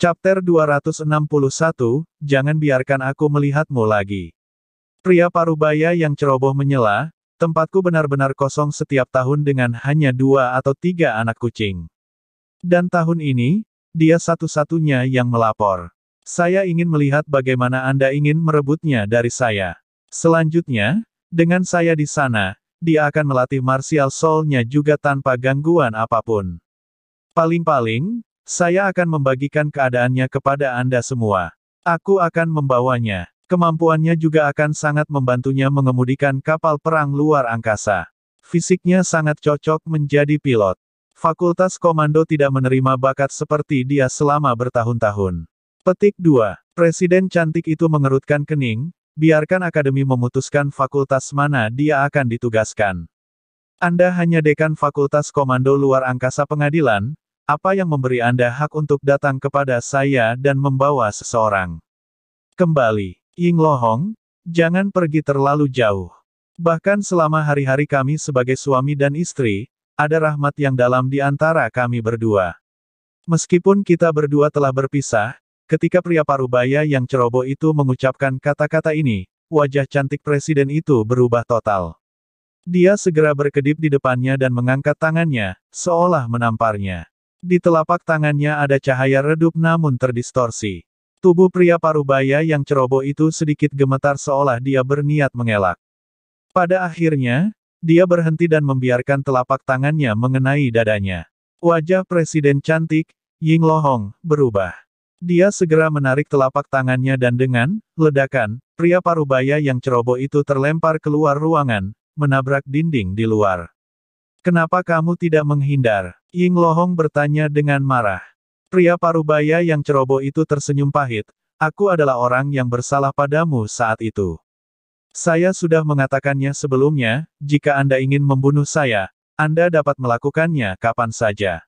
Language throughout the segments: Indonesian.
Chapter 261, Jangan biarkan aku melihatmu lagi. Pria parubaya yang ceroboh menyela, tempatku benar-benar kosong setiap tahun dengan hanya dua atau tiga anak kucing. Dan tahun ini, dia satu-satunya yang melapor. Saya ingin melihat bagaimana Anda ingin merebutnya dari saya. Selanjutnya, dengan saya di sana, dia akan melatih martial soul-nya juga tanpa gangguan apa pun. Paling-paling, saya akan membagikan keadaannya kepada Anda semua. Aku akan membawanya. Kemampuannya juga akan sangat membantunya mengemudikan kapal perang luar angkasa. Fisiknya sangat cocok menjadi pilot. Fakultas Komando tidak menerima bakat seperti dia selama bertahun-tahun. Petik 2. Presiden cantik itu mengerutkan kening, biarkan akademi memutuskan fakultas mana dia akan ditugaskan. Anda hanya dekan fakultas komando luar angkasa pengadilan, apa yang memberi Anda hak untuk datang kepada saya dan membawa seseorang? Kembali, Ying Lohong, jangan pergi terlalu jauh. Bahkan selama hari-hari kami sebagai suami dan istri, ada rahmat yang dalam di antara kami berdua. Meskipun kita berdua telah berpisah, ketika pria parubaya yang ceroboh itu mengucapkan kata-kata ini, wajah cantik presiden itu berubah total. Dia segera berkedip di depannya dan mengangkat tangannya, seolah menamparnya. Di telapak tangannya ada cahaya redup namun terdistorsi. Tubuh pria parubaya yang ceroboh itu sedikit gemetar seolah dia berniat mengelak. Pada akhirnya, dia berhenti dan membiarkan telapak tangannya mengenai dadanya. Wajah presiden cantik, Ying Lohong, berubah. Dia segera menarik telapak tangannya dan dengan ledakan, pria parubaya yang ceroboh itu terlempar keluar ruangan, menabrak dinding di luar. Kenapa kamu tidak menghindar? Ying Lohong bertanya dengan marah. Pria parubaya yang ceroboh itu tersenyum pahit, aku adalah orang yang bersalah padamu saat itu. Saya sudah mengatakannya sebelumnya, jika Anda ingin membunuh saya, Anda dapat melakukannya kapan saja.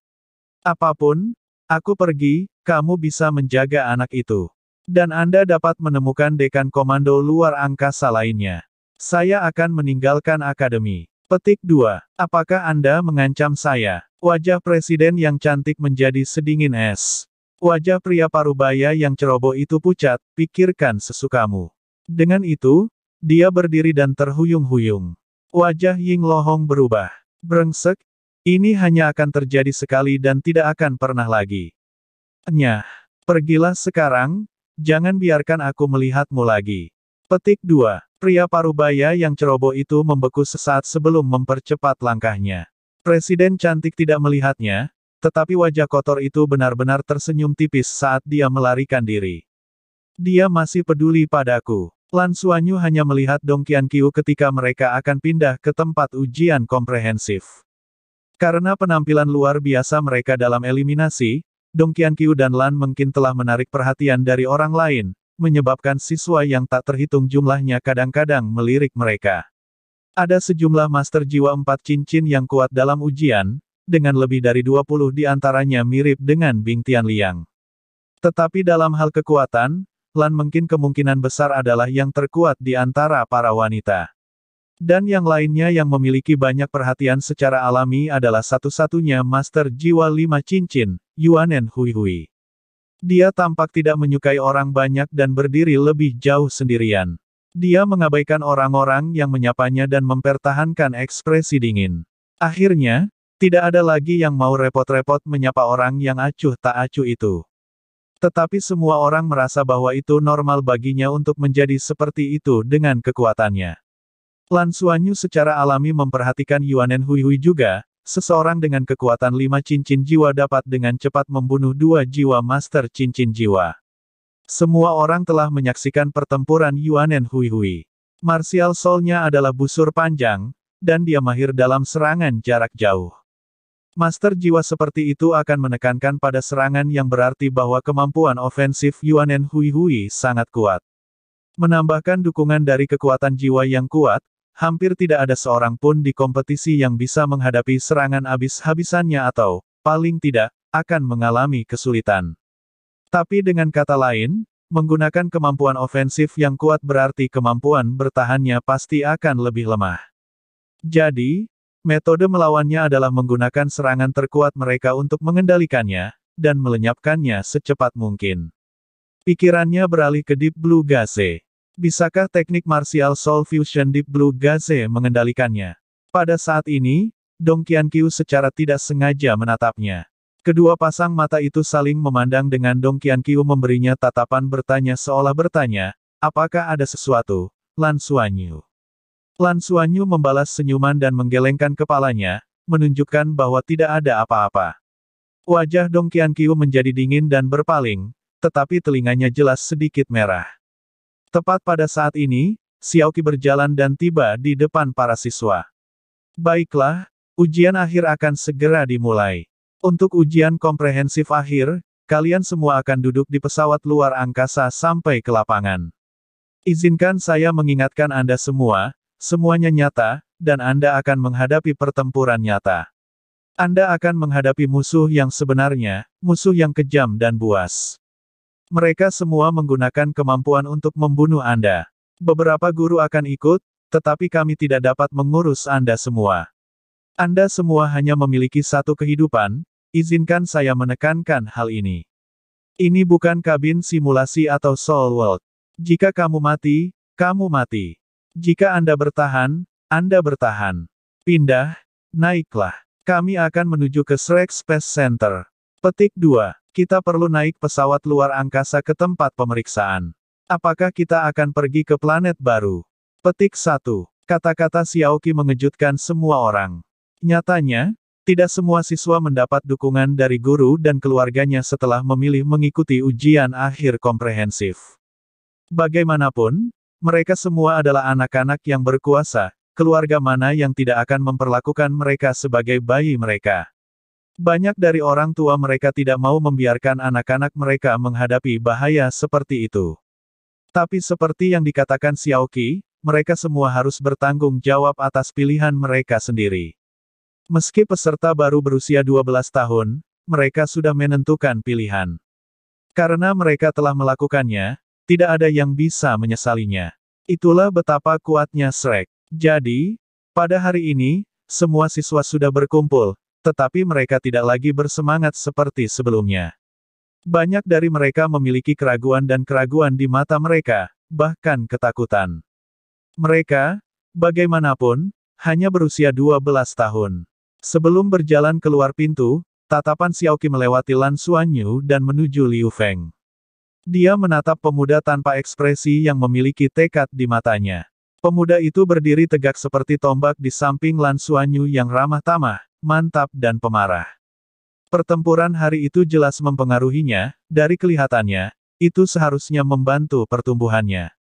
Apa pun, aku pergi, kamu bisa menjaga anak itu. Dan Anda dapat menemukan dekan komando luar angkasa lainnya. Saya akan meninggalkan akademi. Petik 2. Apakah Anda mengancam saya? Wajah presiden yang cantik menjadi sedingin es. Wajah pria parubaya yang ceroboh itu pucat, pikirkan sesukamu. Dengan itu, dia berdiri dan terhuyung-huyung. Wajah Ying Lohong berubah. Brengsek, ini hanya akan terjadi sekali dan tidak akan pernah lagi. Nyah, pergilah sekarang, jangan biarkan aku melihatmu lagi. Petik 2. Pria parubaya yang ceroboh itu membeku sesaat sebelum mempercepat langkahnya. Presiden cantik tidak melihatnya, tetapi wajah kotor itu benar-benar tersenyum tipis saat dia melarikan diri. Dia masih peduli padaku. Lan Suanyu hanya melihat Dong Qianqiu ketika mereka akan pindah ke tempat ujian komprehensif. Karena penampilan luar biasa mereka dalam eliminasi, Dong Qianqiu dan Lan mungkin telah menarik perhatian dari orang lain, menyebabkan siswa yang tak terhitung jumlahnya kadang-kadang melirik mereka. Ada sejumlah master jiwa empat cincin yang kuat dalam ujian, dengan lebih dari 20 di antaranya mirip dengan Bing Tianliang. Tetapi dalam hal kekuatan, Lan mungkin kemungkinan besar adalah yang terkuat di antara para wanita. Dan yang lainnya yang memiliki banyak perhatian secara alami adalah satu-satunya Master Jiwa Lima Cincin, Yuanen Hui Hui. Dia tampak tidak menyukai orang banyak dan berdiri lebih jauh sendirian. Dia mengabaikan orang-orang yang menyapanya dan mempertahankan ekspresi dingin. Akhirnya, tidak ada lagi yang mau repot-repot menyapa orang yang acuh tak acuh itu. Tetapi semua orang merasa bahwa itu normal baginya untuk menjadi seperti itu dengan kekuatannya. Lan Suanyu secara alami memperhatikan Yuanen Hui Hui juga, Seseorang dengan kekuatan lima cincin jiwa dapat dengan cepat membunuh dua jiwa master cincin jiwa. Semua orang telah menyaksikan pertempuran Yuanen Hui Hui. Martial Soul-nya adalah busur panjang, dan dia mahir dalam serangan jarak jauh. Master jiwa seperti itu akan menekankan pada serangan yang berarti bahwa kemampuan ofensif Yuanen Hui Hui sangat kuat. Menambahkan dukungan dari kekuatan jiwa yang kuat, hampir tidak ada seorang pun di kompetisi yang bisa menghadapi serangan habis-habisannya atau, paling tidak, akan mengalami kesulitan. Tapi dengan kata lain, menggunakan kemampuan ofensif yang kuat berarti kemampuan bertahannya pasti akan lebih lemah. Jadi, metode melawannya adalah menggunakan serangan terkuat mereka untuk mengendalikannya, dan melenyapkannya secepat mungkin. Pikirannya beralih ke Deep Blue Gaze. Bisakah teknik martial Soul Fusion Deep Blue Gaze mengendalikannya? Pada saat ini, Dong Qianqiu secara tidak sengaja menatapnya. Kedua pasang mata itu saling memandang dengan Dong Qianqiu memberinya tatapan bertanya seolah bertanya, apakah ada sesuatu, Lan Suanyu. Lan Suanyu membalas senyuman dan menggelengkan kepalanya, menunjukkan bahwa tidak ada apa-apa. Wajah Dong Qianqiu menjadi dingin dan berpaling, tetapi telinganya jelas sedikit merah. Tepat pada saat ini, Xiaoqi berjalan dan tiba di depan para siswa. Baiklah, ujian akhir akan segera dimulai. Untuk ujian komprehensif akhir, kalian semua akan duduk di pesawat luar angkasa sampai ke lapangan. Izinkan saya mengingatkan Anda semua, semuanya nyata, dan Anda akan menghadapi pertempuran nyata. Anda akan menghadapi musuh yang sebenarnya, musuh yang kejam dan buas. Mereka semua menggunakan kemampuan untuk membunuh Anda. Beberapa guru akan ikut, tetapi kami tidak dapat mengurus Anda semua. Anda semua hanya memiliki satu kehidupan, izinkan saya menekankan hal ini. Ini bukan kabin simulasi atau Soul World. Jika kamu mati, kamu mati. Jika Anda bertahan, Anda bertahan. Pindah, naiklah. Kami akan menuju ke Shrek Space Center. Petik 2. Kita perlu naik pesawat luar angkasa ke tempat pemeriksaan. Apakah kita akan pergi ke planet baru? Petik 1. Kata-kata Xiaoqi mengejutkan semua orang. Nyatanya, tidak semua siswa mendapat dukungan dari guru dan keluarganya setelah memilih mengikuti ujian akhir komprehensif. Bagaimanapun, mereka semua adalah anak-anak yang berkuasa, keluarga mana yang tidak akan memperlakukan mereka sebagai bayi mereka. Banyak dari orang tua mereka tidak mau membiarkan anak-anak mereka menghadapi bahaya seperti itu. Tapi seperti yang dikatakan Xiaoqi, mereka semua harus bertanggung jawab atas pilihan mereka sendiri. Meski peserta baru berusia 12 tahun, mereka sudah menentukan pilihan. Karena mereka telah melakukannya, tidak ada yang bisa menyesalinya. Itulah betapa kuatnya Shrek. Jadi, pada hari ini, semua siswa sudah berkumpul, tetapi mereka tidak lagi bersemangat seperti sebelumnya. Banyak dari mereka memiliki keraguan dan keraguan di mata mereka, bahkan ketakutan. Mereka, bagaimanapun, hanya berusia 12 tahun. Sebelum berjalan keluar pintu, tatapan Xiaoqi melewati Lan Xuanyu dan menuju Liu Feng. Dia menatap pemuda tanpa ekspresi yang memiliki tekad di matanya. Pemuda itu berdiri tegak seperti tombak di samping Lan Xuanyu yang ramah tamah, mantap dan pemarah. Pertempuran hari itu jelas mempengaruhinya, dari kelihatannya, itu seharusnya membantu pertumbuhannya.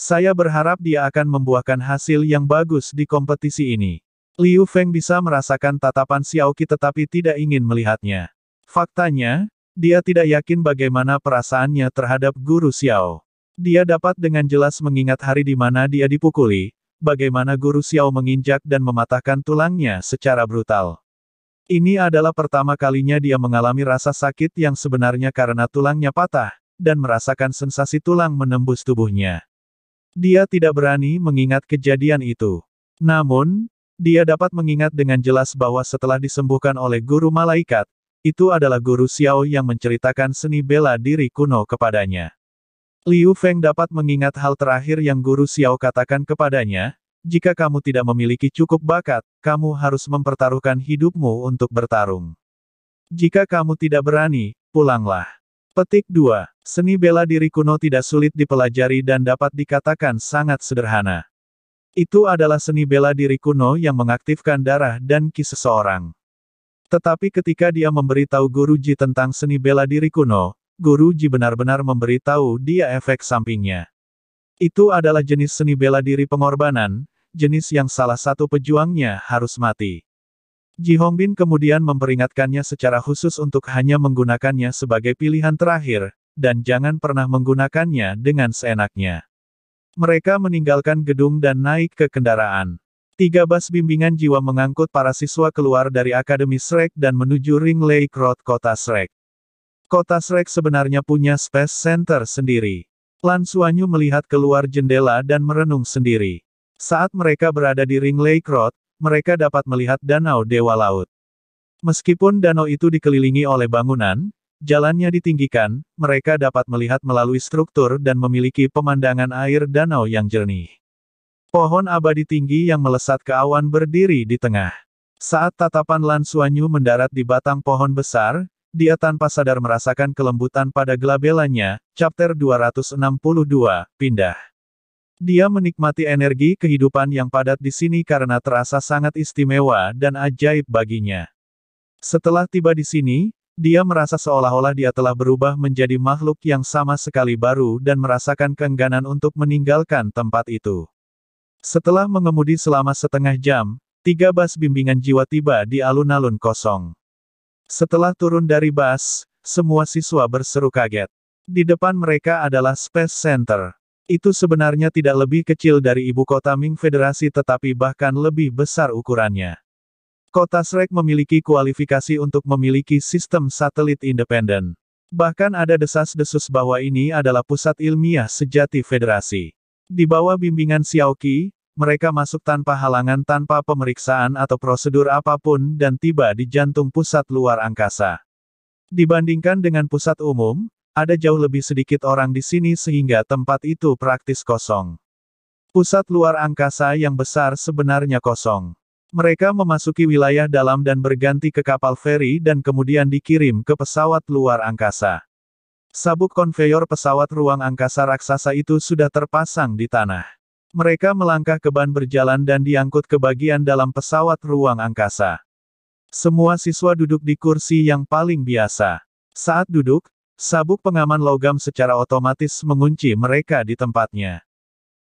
Saya berharap dia akan membuahkan hasil yang bagus di kompetisi ini. Liu Feng bisa merasakan tatapan Xiaoqi tetapi tidak ingin melihatnya. Faktanya, dia tidak yakin bagaimana perasaannya terhadap guru Xiao. Dia dapat dengan jelas mengingat hari di mana dia dipukuli, bagaimana guru Xiao menginjak dan mematahkan tulangnya secara brutal. Ini adalah pertama kalinya dia mengalami rasa sakit yang sebenarnya karena tulangnya patah, dan merasakan sensasi tulang menembus tubuhnya. Dia tidak berani mengingat kejadian itu. Namun, dia dapat mengingat dengan jelas bahwa setelah disembuhkan oleh guru malaikat, itu adalah guru Xiao yang menceritakan seni bela diri kuno kepadanya. Liu Feng dapat mengingat hal terakhir yang guru Xiao katakan kepadanya, jika kamu tidak memiliki cukup bakat, kamu harus mempertaruhkan hidupmu untuk bertarung. Jika kamu tidak berani, pulanglah. Petik 2. Seni bela diri kuno tidak sulit dipelajari dan dapat dikatakan sangat sederhana. Itu adalah seni bela diri kuno yang mengaktifkan darah dan ki seseorang. Tetapi ketika dia memberitahu Guru Ji tentang seni bela diri kuno, Guru Ji benar-benar memberitahu dia efek sampingnya. Itu adalah jenis seni bela diri pengorbanan, jenis yang salah satu pejuangnya harus mati. Ji Hongbin kemudian memperingatkannya secara khusus untuk hanya menggunakannya sebagai pilihan terakhir, dan jangan pernah menggunakannya dengan seenaknya. Mereka meninggalkan gedung dan naik ke kendaraan. Tiga bas bimbingan jiwa mengangkut para siswa keluar dari Akademi Shrek dan menuju Ring Lake Road kota Shrek. Kota Shrek sebenarnya punya Space Center sendiri. Lan Suanyu melihat keluar jendela dan merenung sendiri. Saat mereka berada di Ring Lake Road, mereka dapat melihat Danau Dewa Laut. Meskipun danau itu dikelilingi oleh bangunan, jalannya ditinggikan, mereka dapat melihat melalui struktur dan memiliki pemandangan air danau yang jernih. Pohon abadi tinggi yang melesat ke awan berdiri di tengah. Saat tatapan Lan Suanyu mendarat di batang pohon besar, dia tanpa sadar merasakan kelembutan pada gelabelanya, chapter 262, pindah. Dia menikmati energi kehidupan yang padat di sini karena terasa sangat istimewa dan ajaib baginya. Setelah tiba di sini, dia merasa seolah-olah dia telah berubah menjadi makhluk yang sama sekali baru dan merasakan keengganan untuk meninggalkan tempat itu. Setelah mengemudi selama setengah jam, tiga bas bimbingan jiwa tiba di alun-alun kosong. Setelah turun dari bas, semua siswa berseru kaget. Di depan mereka adalah Space Center. Itu sebenarnya tidak lebih kecil dari ibu kota Ming Federasi tetapi bahkan lebih besar ukurannya. Kota Shrek memiliki kualifikasi untuk memiliki sistem satelit independen. Bahkan ada desas-desus bahwa ini adalah pusat ilmiah sejati federasi. Di bawah bimbingan Xiaoqi, mereka masuk tanpa halangan tanpa pemeriksaan atau prosedur apa pun dan tiba di jantung pusat luar angkasa. Dibandingkan dengan pusat umum, ada jauh lebih sedikit orang di sini sehingga tempat itu praktis kosong. Pusat luar angkasa yang besar sebenarnya kosong. Mereka memasuki wilayah dalam dan berganti ke kapal feri dan kemudian dikirim ke pesawat luar angkasa. Sabuk konveyor pesawat ruang angkasa raksasa itu sudah terpasang di tanah. Mereka melangkah ke ban berjalan dan diangkut ke bagian dalam pesawat ruang angkasa. Semua siswa duduk di kursi yang paling biasa. Saat duduk, Sabuk pengaman logam secara otomatis mengunci mereka di tempatnya.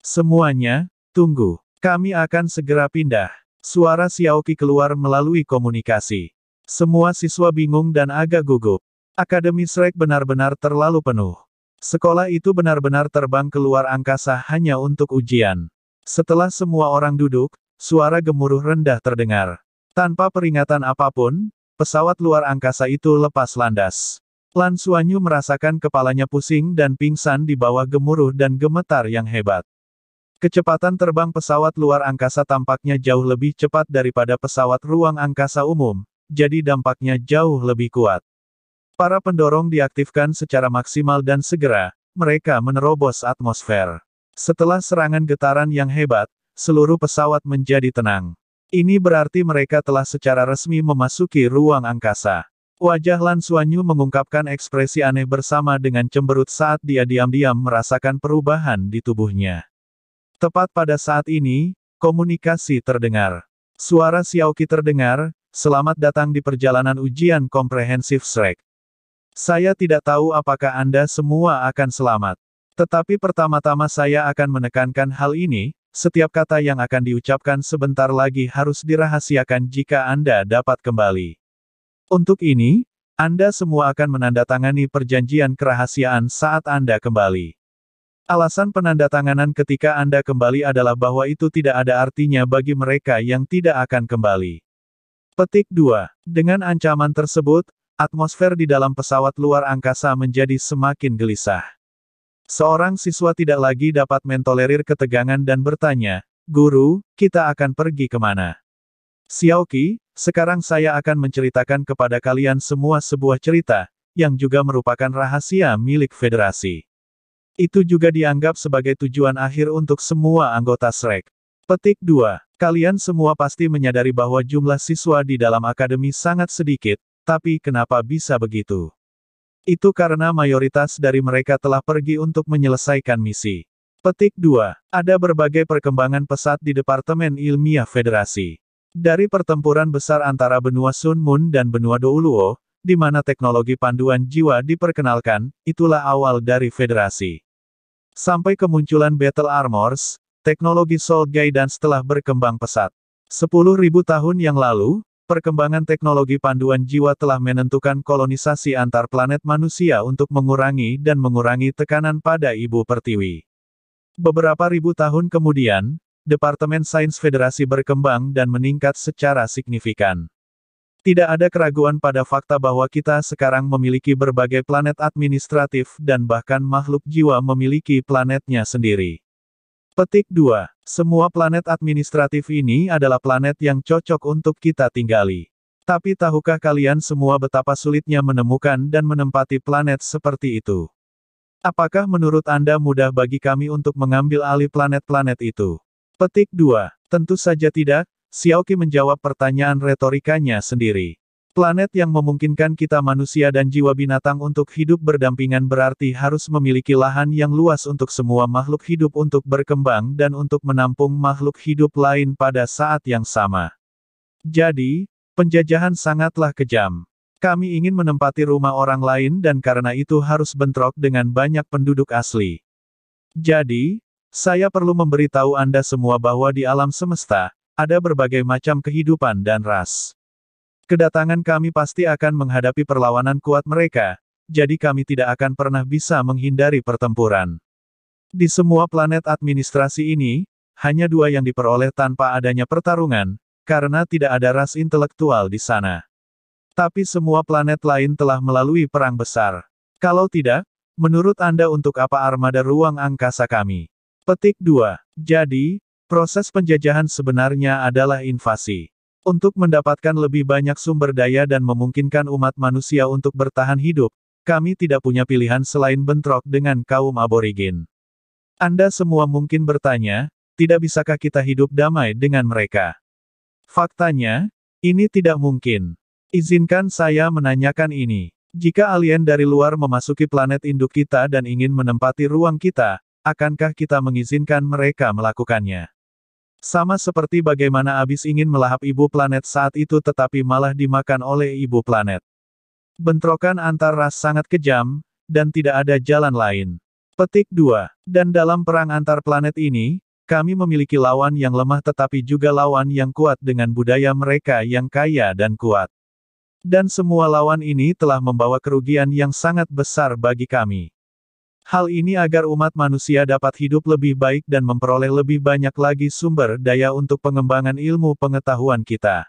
Semuanya, tunggu. Kami akan segera pindah. Suara Xiaoqi keluar melalui komunikasi. Semua siswa bingung dan agak gugup. Akademi Shrek benar-benar terlalu penuh. Sekolah itu benar-benar terbang keluar angkasa hanya untuk ujian. Setelah semua orang duduk, suara gemuruh rendah terdengar. Tanpa peringatan apa pun, pesawat luar angkasa itu lepas landas. Lan Suanyu merasakan kepalanya pusing dan pingsan di bawah gemuruh dan gemetar yang hebat. Kecepatan terbang pesawat luar angkasa tampaknya jauh lebih cepat daripada pesawat ruang angkasa umum, jadi dampaknya jauh lebih kuat. Para pendorong diaktifkan secara maksimal dan segera, mereka menerobos atmosfer. Setelah serangan getaran yang hebat, seluruh pesawat menjadi tenang. Ini berarti mereka telah secara resmi memasuki ruang angkasa. Wajah Lan Suanyu mengungkapkan ekspresi aneh bersama dengan cemberut saat dia diam-diam merasakan perubahan di tubuhnya. Tepat pada saat ini, komunikasi terdengar. Suara Xiaoqi terdengar, selamat datang di perjalanan ujian komprehensif Shrek. Saya tidak tahu apakah Anda semua akan selamat. Tetapi pertama-tama saya akan menekankan hal ini, setiap kata yang akan diucapkan sebentar lagi harus dirahasiakan jika Anda dapat kembali. Untuk ini, Anda semua akan menandatangani perjanjian kerahasiaan saat Anda kembali. Alasan penandatanganan ketika Anda kembali adalah bahwa itu tidak ada artinya bagi mereka yang tidak akan kembali. Petik 2. Dengan ancaman tersebut, atmosfer di dalam pesawat luar angkasa menjadi semakin gelisah. Seorang siswa tidak lagi dapat mentolerir ketegangan dan bertanya, Guru, kita akan pergi ke mana? Xiaoqi, sekarang saya akan menceritakan kepada kalian semua sebuah cerita, yang juga merupakan rahasia milik federasi. Itu juga dianggap sebagai tujuan akhir untuk semua anggota Shrek. Petik 2. Kalian semua pasti menyadari bahwa jumlah siswa di dalam akademi sangat sedikit, tapi kenapa bisa begitu? Itu karena mayoritas dari mereka telah pergi untuk menyelesaikan misi. Petik 2. Ada berbagai perkembangan pesat di Departemen Ilmiah Federasi. Dari pertempuran besar antara benua Sun Moon dan benua Douluo, di mana teknologi panduan jiwa diperkenalkan, itulah awal dari federasi. Sampai kemunculan Battle Armors, teknologi Soul Guidance telah berkembang pesat. Sepuluh ribu tahun yang lalu, perkembangan teknologi panduan jiwa telah menentukan kolonisasi antar planet manusia untuk mengurangi dan mengurangi tekanan pada ibu pertiwi. Beberapa ribu tahun kemudian, Departemen Sains Federasi berkembang dan meningkat secara signifikan. Tidak ada keraguan pada fakta bahwa kita sekarang memiliki berbagai planet administratif dan bahkan makhluk jiwa memiliki planetnya sendiri. Petik 2. Semua planet administratif ini adalah planet yang cocok untuk kita tinggali. Tapi tahukah kalian semua betapa sulitnya menemukan dan menempati planet seperti itu? Apakah menurut Anda mudah bagi kami untuk mengambil alih planet-planet itu? Petik 2. Tentu saja tidak, Xiaoqi menjawab pertanyaan retorikanya sendiri. Planet yang memungkinkan kita manusia dan jiwa binatang untuk hidup berdampingan berarti harus memiliki lahan yang luas untuk semua makhluk hidup untuk berkembang dan untuk menampung makhluk hidup lain pada saat yang sama. Jadi, Penjajahan sangatlah kejam. Kami ingin menempati rumah orang lain dan karena itu harus bentrok dengan banyak penduduk asli. Jadi, saya perlu memberitahu Anda semua bahwa di alam semesta, ada berbagai macam kehidupan dan ras. Kedatangan kami pasti akan menghadapi perlawanan kuat mereka, jadi kami tidak akan pernah bisa menghindari pertempuran. Di semua planet administrasi ini, hanya dua yang diperoleh tanpa adanya pertarungan, karena tidak ada ras intelektual di sana. Tapi semua planet lain telah melalui perang besar. Kalau tidak, menurut Anda untuk apa armada ruang angkasa kami? Petik 2. Jadi, proses penjajahan sebenarnya adalah invasi. Untuk mendapatkan lebih banyak sumber daya dan memungkinkan umat manusia untuk bertahan hidup, kami tidak punya pilihan selain bentrok dengan kaum aborigin. Anda semua mungkin bertanya, tidak bisakah kita hidup damai dengan mereka? Faktanya, ini tidak mungkin. Izinkan saya menanyakan ini. Jika alien dari luar memasuki planet induk kita dan ingin menempati ruang kita, akankah kita mengizinkan mereka melakukannya? Sama seperti bagaimana abis ingin melahap ibu planet saat itu tetapi malah dimakan oleh ibu planet. Bentrokan antar ras sangat kejam, dan tidak ada jalan lain. Petik 2. Dan dalam perang antar planet ini, kami memiliki lawan yang lemah tetapi juga lawan yang kuat dengan budaya mereka yang kaya dan kuat. Dan semua lawan ini telah membawa kerugian yang sangat besar bagi kami. Hal ini agar umat manusia dapat hidup lebih baik dan memperoleh lebih banyak lagi sumber daya untuk pengembangan ilmu pengetahuan kita.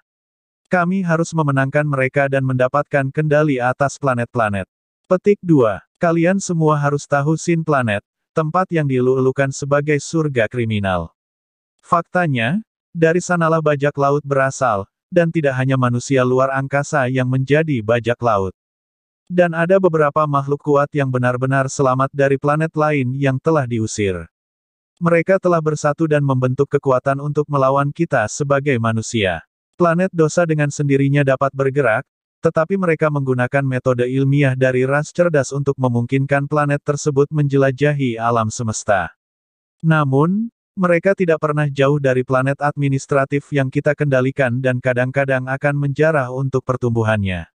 Kami harus memenangkan mereka dan mendapatkan kendali atas planet-planet. Petik 2. Kalian semua harus tahu Sin Planet, tempat yang dielu-elukan sebagai surga kriminal. Faktanya, dari sanalah bajak laut berasal, dan tidak hanya manusia luar angkasa yang menjadi bajak laut. Dan ada beberapa makhluk kuat yang benar-benar selamat dari planet lain yang telah diusir. Mereka telah bersatu dan membentuk kekuatan untuk melawan kita sebagai manusia. Planet dosa dengan sendirinya dapat bergerak, tetapi mereka menggunakan metode ilmiah dari ras cerdas untuk memungkinkan planet tersebut menjelajahi alam semesta. Namun, mereka tidak pernah jauh dari planet administratif yang kita kendalikan dan kadang-kadang akan menjarah untuk pertumbuhannya.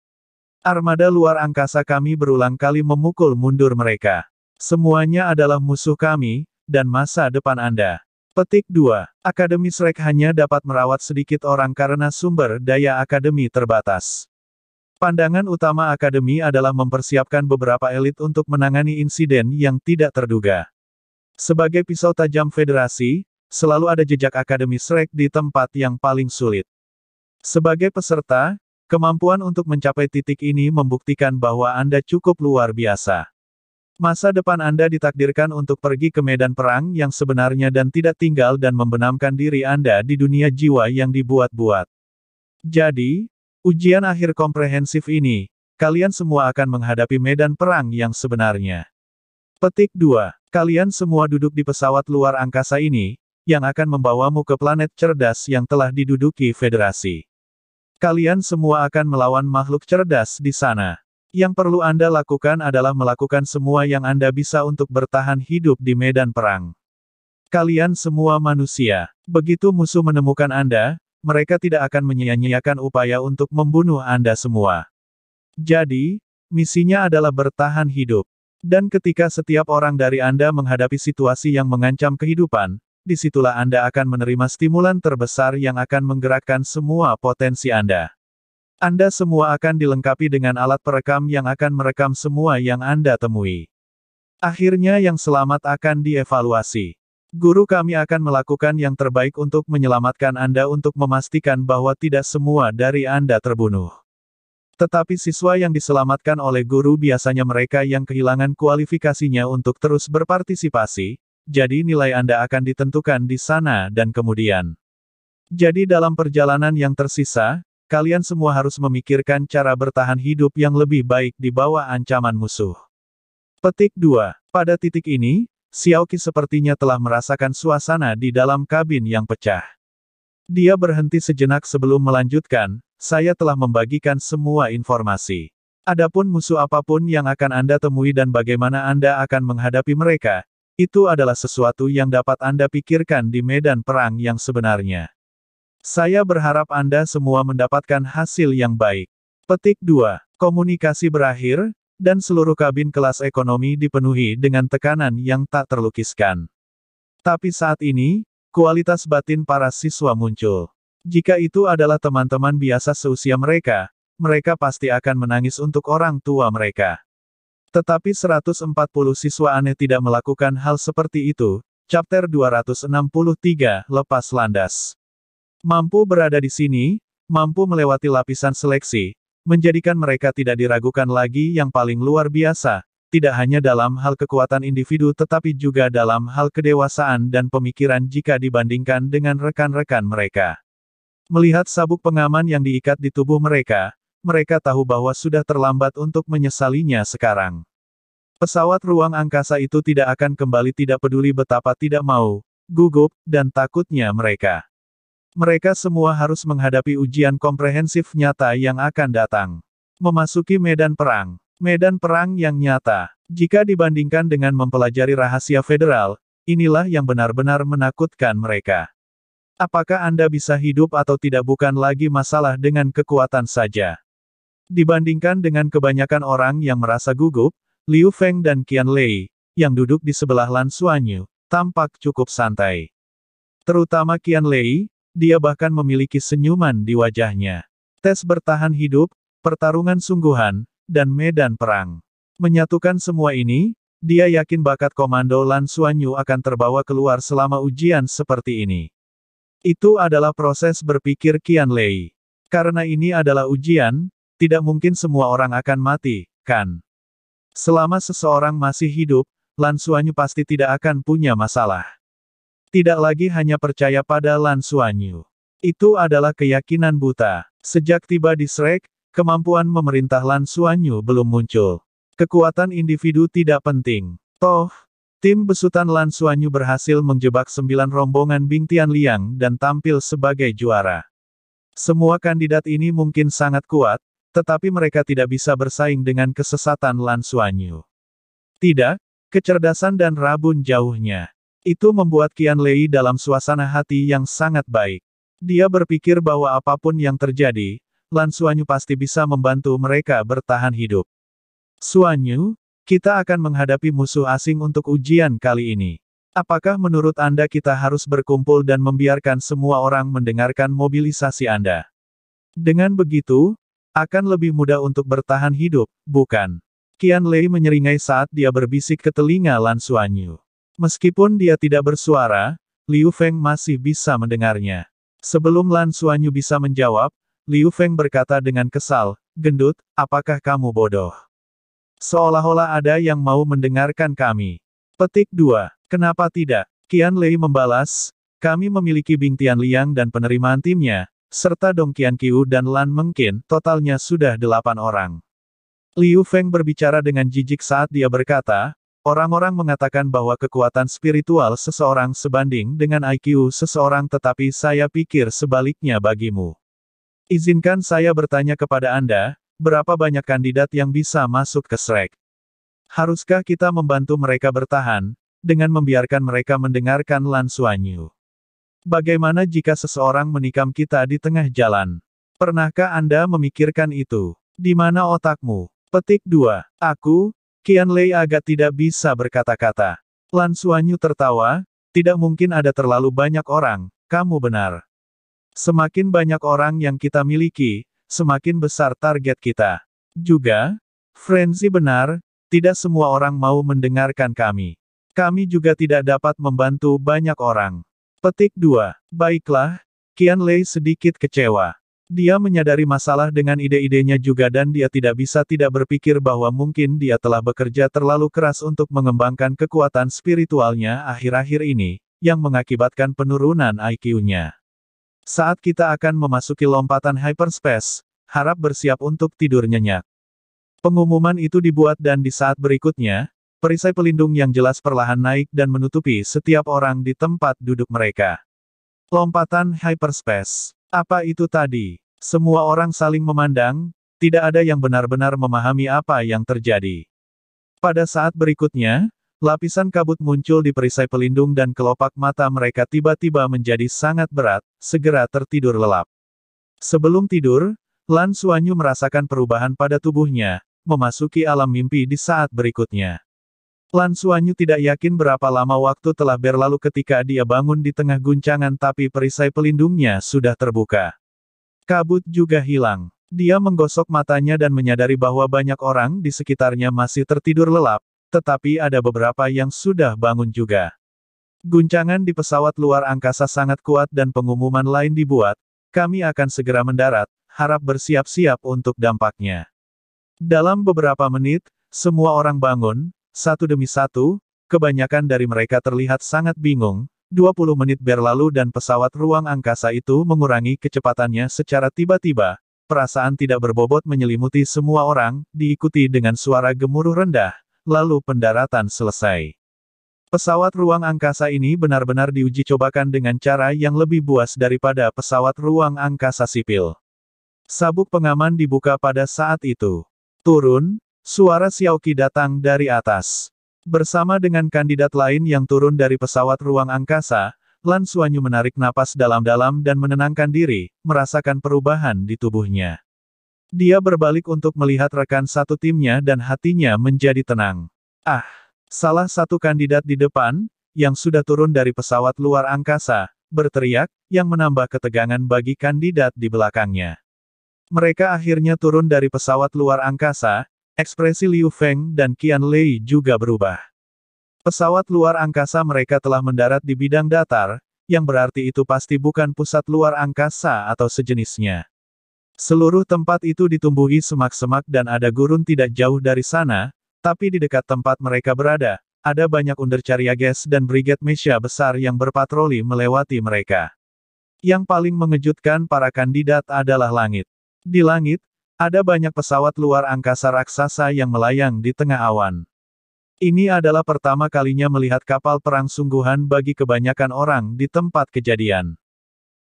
Armada luar angkasa kami berulang kali memukul mundur mereka. Semuanya adalah musuh kami, dan masa depan Anda. Petik 2. Akademi Shrek hanya dapat merawat sedikit orang karena sumber daya akademi terbatas. Pandangan utama Akademi adalah mempersiapkan beberapa elit untuk menangani insiden yang tidak terduga. Sebagai pisau tajam federasi, selalu ada jejak Akademi Shrek di tempat yang paling sulit. Sebagai peserta, kemampuan untuk mencapai titik ini membuktikan bahwa Anda cukup luar biasa. Masa depan Anda ditakdirkan untuk pergi ke medan perang yang sebenarnya dan tidak tinggal dan membenamkan diri Anda di dunia jiwa yang dibuat-buat. Jadi, Ujian akhir komprehensif ini, kalian semua akan menghadapi medan perang yang sebenarnya. Petik 2. Kalian semua duduk di pesawat luar angkasa ini, yang akan membawamu ke planet cerdas yang telah diduduki federasi. Kalian semua akan melawan makhluk cerdas di sana. Yang perlu Anda lakukan adalah melakukan semua yang Anda bisa untuk bertahan hidup di medan perang. Kalian semua manusia, begitu musuh menemukan Anda, mereka tidak akan menyia-nyiakan upaya untuk membunuh Anda semua. Jadi, misinya adalah bertahan hidup. Dan ketika setiap orang dari Anda menghadapi situasi yang mengancam kehidupan, di situlah Anda akan menerima stimulan terbesar yang akan menggerakkan semua potensi Anda. Anda semua akan dilengkapi dengan alat perekam yang akan merekam semua yang Anda temui. Akhirnya yang selamat akan dievaluasi. Guru kami akan melakukan yang terbaik untuk menyelamatkan Anda untuk memastikan bahwa tidak semua dari Anda terbunuh. Tetapi siswa yang diselamatkan oleh guru biasanya mereka yang kehilangan kualifikasinya untuk terus berpartisipasi, jadi nilai Anda akan ditentukan di sana dan kemudian. Jadi dalam perjalanan yang tersisa, kalian semua harus memikirkan cara bertahan hidup yang lebih baik di bawah ancaman musuh. Petik 2. Pada titik ini, Xiaoqi sepertinya telah merasakan suasana di dalam kabin yang pecah. Dia berhenti sejenak sebelum melanjutkan, saya telah membagikan semua informasi. Adapun musuh apa pun yang akan Anda temui dan bagaimana Anda akan menghadapi mereka, itu adalah sesuatu yang dapat Anda pikirkan di medan perang yang sebenarnya. Saya berharap Anda semua mendapatkan hasil yang baik. Petik 2. Komunikasi berakhir, dan seluruh kabin kelas ekonomi dipenuhi dengan tekanan yang tak terlukiskan. Tapi saat ini, kualitas batin para siswa muncul. Jika itu adalah teman-teman biasa seusia mereka, mereka pasti akan menangis untuk orang tua mereka. Tetapi 140 siswa aneh tidak melakukan hal seperti itu. Chapter 263, Lepas Landas. Mampu berada di sini, mampu melewati lapisan seleksi, menjadikan mereka tidak diragukan lagi yang paling luar biasa, tidak hanya dalam hal kekuatan individu tetapi juga dalam hal kedewasaan dan pemikiran jika dibandingkan dengan rekan-rekan mereka. Melihat sabuk pengaman yang diikat di tubuh mereka, mereka tahu bahwa sudah terlambat untuk menyesalinya sekarang. Pesawat ruang angkasa itu tidak akan kembali tidak peduli betapa tidak mau, gugup, dan takutnya mereka. Mereka semua harus menghadapi ujian komprehensif nyata yang akan datang. Memasuki medan perang. Medan perang yang nyata. Jika dibandingkan dengan mempelajari rahasia federal, inilah yang benar-benar menakutkan mereka. Apakah Anda bisa hidup atau tidak bukan lagi masalah dengan kekuatan saja. Dibandingkan dengan kebanyakan orang yang merasa gugup, Liu Feng dan Qian Lei, yang duduk di sebelah Lan Suanyu, tampak cukup santai. Terutama Qian Lei, dia bahkan memiliki senyuman di wajahnya. Tes bertahan hidup, pertarungan sungguhan, dan medan perang. Menyatukan semua ini, dia yakin bakat komando Lan Suanyu akan terbawa keluar selama ujian seperti ini. Itu adalah proses berpikir Qian Lei. Karena ini adalah ujian, tidak mungkin semua orang akan mati, kan? Selama seseorang masih hidup, Lan Suanyu pasti tidak akan punya masalah. Tidak lagi hanya percaya pada Lan Suanyu. Itu adalah keyakinan buta. Sejak tiba di Shrek, kemampuan memerintah Lan Suanyu belum muncul. Kekuatan individu tidak penting. Toh, tim besutan Lan Suanyu berhasil menjebak sembilan rombongan Bing Tian Liang dan tampil sebagai juara. Semua kandidat ini mungkin sangat kuat, tetapi mereka tidak bisa bersaing dengan kesesatan Lan Suanyu. Tidak, kecerdasan dan rabun jauhnya. Itu membuat Qian Lei dalam suasana hati yang sangat baik. Dia berpikir bahwa apa pun yang terjadi, Lan Suanyu pasti bisa membantu mereka bertahan hidup. Suanyu, kita akan menghadapi musuh asing untuk ujian kali ini. Apakah menurut Anda kita harus berkumpul dan membiarkan semua orang mendengarkan mobilisasi Anda? Dengan begitu, akan lebih mudah untuk bertahan hidup, bukan? Qian Lei menyeringai saat dia berbisik ke telinga Lan Suanyu. Meskipun dia tidak bersuara, Liu Feng masih bisa mendengarnya. Sebelum Lan Suanyu bisa menjawab, Liu Feng berkata dengan kesal, Gendut, apakah kamu bodoh? Seolah-olah ada yang mau mendengarkan kami. Petik 2. Kenapa tidak? Qian Lei membalas, kami memiliki Bing Tian Liang dan penerimaan timnya, serta Dong Qian Qiu dan Lan Mengkin, totalnya sudah delapan orang. Liu Feng berbicara dengan jijik saat dia berkata, Orang-orang mengatakan bahwa kekuatan spiritual seseorang sebanding dengan IQ seseorang tetapi saya pikir sebaliknya bagimu. Izinkan saya bertanya kepada Anda, berapa banyak kandidat yang bisa masuk ke Shrek? Haruskah kita membantu mereka bertahan, dengan membiarkan mereka mendengarkan Lan Suanyu? Bagaimana jika seseorang menikam kita di tengah jalan? Pernahkah Anda memikirkan itu? Di mana otakmu? Petik 2. Aku, Qian Lei agak tidak bisa berkata-kata. Lan Suanyu tertawa, tidak mungkin ada terlalu banyak orang, kamu benar. Semakin banyak orang yang kita miliki, semakin besar target kita. Juga, Frenzy benar, tidak semua orang mau mendengarkan kami. Kami juga tidak dapat membantu banyak orang. Petik 2. Baiklah, Qian Lei sedikit kecewa. Dia menyadari masalah dengan ide-idenya juga dan dia tidak bisa tidak berpikir bahwa mungkin dia telah bekerja terlalu keras untuk mengembangkan kekuatan spiritualnya akhir-akhir ini, yang mengakibatkan penurunan IQ-nya. Saat kita akan memasuki lompatan hyperspace, harap bersiap untuk tidur nyenyak. Pengumuman itu dibuat dan di saat berikutnya, perisai pelindung yang jelas perlahan naik dan menutupi setiap orang di tempat duduk mereka. Lompatan hyperspace. Apa itu tadi? Semua orang saling memandang, tidak ada yang benar-benar memahami apa yang terjadi. Pada saat berikutnya, Lapisan kabut muncul di perisai pelindung dan kelopak mata mereka tiba-tiba menjadi sangat berat, segera tertidur lelap. Sebelum tidur, Lan Suanyu merasakan perubahan pada tubuhnya, memasuki alam mimpi di saat berikutnya. Lan Suanyu tidak yakin berapa lama waktu telah berlalu ketika dia bangun di tengah guncangan tapi perisai pelindungnya sudah terbuka. Kabut juga hilang. Dia menggosok matanya dan menyadari bahwa banyak orang di sekitarnya masih tertidur lelap, tetapi ada beberapa yang sudah bangun juga. Guncangan di pesawat luar angkasa sangat kuat dan pengumuman lain dibuat, kami akan segera mendarat, harap bersiap-siap untuk dampaknya. Dalam beberapa menit, semua orang bangun, satu demi satu, kebanyakan dari mereka terlihat sangat bingung, 20 menit berlalu dan pesawat ruang angkasa itu mengurangi kecepatannya secara tiba-tiba, perasaan tidak berbobot menyelimuti semua orang, diikuti dengan suara gemuruh rendah, lalu pendaratan selesai. Pesawat ruang angkasa ini benar-benar diuji cobakan dengan cara yang lebih buas daripada pesawat ruang angkasa sipil. Sabuk pengaman dibuka pada saat itu. Turun, suara Xiaoqi datang dari atas. Bersama dengan kandidat lain yang turun dari pesawat ruang angkasa, Lan Suanyu menarik napas dalam-dalam dan menenangkan diri, merasakan perubahan di tubuhnya. Dia berbalik untuk melihat rekan satu timnya dan hatinya menjadi tenang. Ah! Salah satu kandidat di depan, yang sudah turun dari pesawat luar angkasa, berteriak, yang menambah ketegangan bagi kandidat di belakangnya. Mereka akhirnya turun dari pesawat luar angkasa, ekspresi Liu Feng dan Qian Lei juga berubah. Pesawat luar angkasa mereka telah mendarat di bidang datar, yang berarti itu pasti bukan pusat luar angkasa atau sejenisnya. Seluruh tempat itu ditumbuhi semak-semak dan ada gurun tidak jauh dari sana, tapi di dekat tempat mereka berada, ada banyak Undercariages dan Brigade Mesha besar yang berpatroli melewati mereka. Yang paling mengejutkan para kandidat adalah langit. Di langit, ada banyak pesawat luar angkasa raksasa yang melayang di tengah awan. Ini adalah pertama kalinya melihat kapal perang sungguhan bagi kebanyakan orang di tempat kejadian.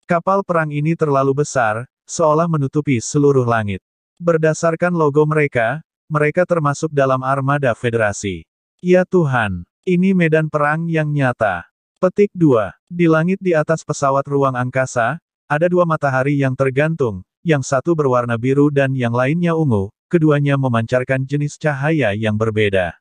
Kapal perang ini terlalu besar, seolah menutupi seluruh langit. Berdasarkan logo mereka, mereka termasuk dalam armada federasi. Ya Tuhan, ini medan perang yang nyata. Petik 2. Di langit di atas pesawat ruang angkasa, ada dua matahari yang tergantung, yang satu berwarna biru dan yang lainnya ungu, keduanya memancarkan jenis cahaya yang berbeda.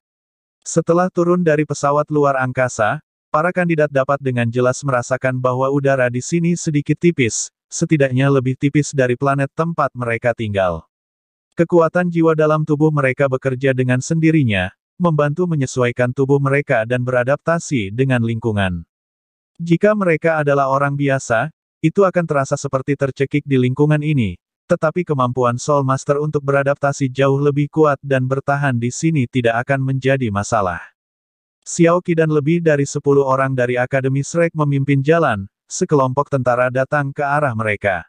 Setelah turun dari pesawat luar angkasa, para kandidat dapat dengan jelas merasakan bahwa udara di sini sedikit tipis, setidaknya lebih tipis dari planet tempat mereka tinggal. Kekuatan jiwa dalam tubuh mereka bekerja dengan sendirinya, membantu menyesuaikan tubuh mereka dan beradaptasi dengan lingkungan. Jika mereka adalah orang biasa, itu akan terasa seperti tercekik di lingkungan ini, tetapi kemampuan Soul Master untuk beradaptasi jauh lebih kuat dan bertahan di sini tidak akan menjadi masalah. Xiao Qi dan lebih dari 10 orang dari Akademi Shrek memimpin jalan, sekelompok tentara datang ke arah mereka.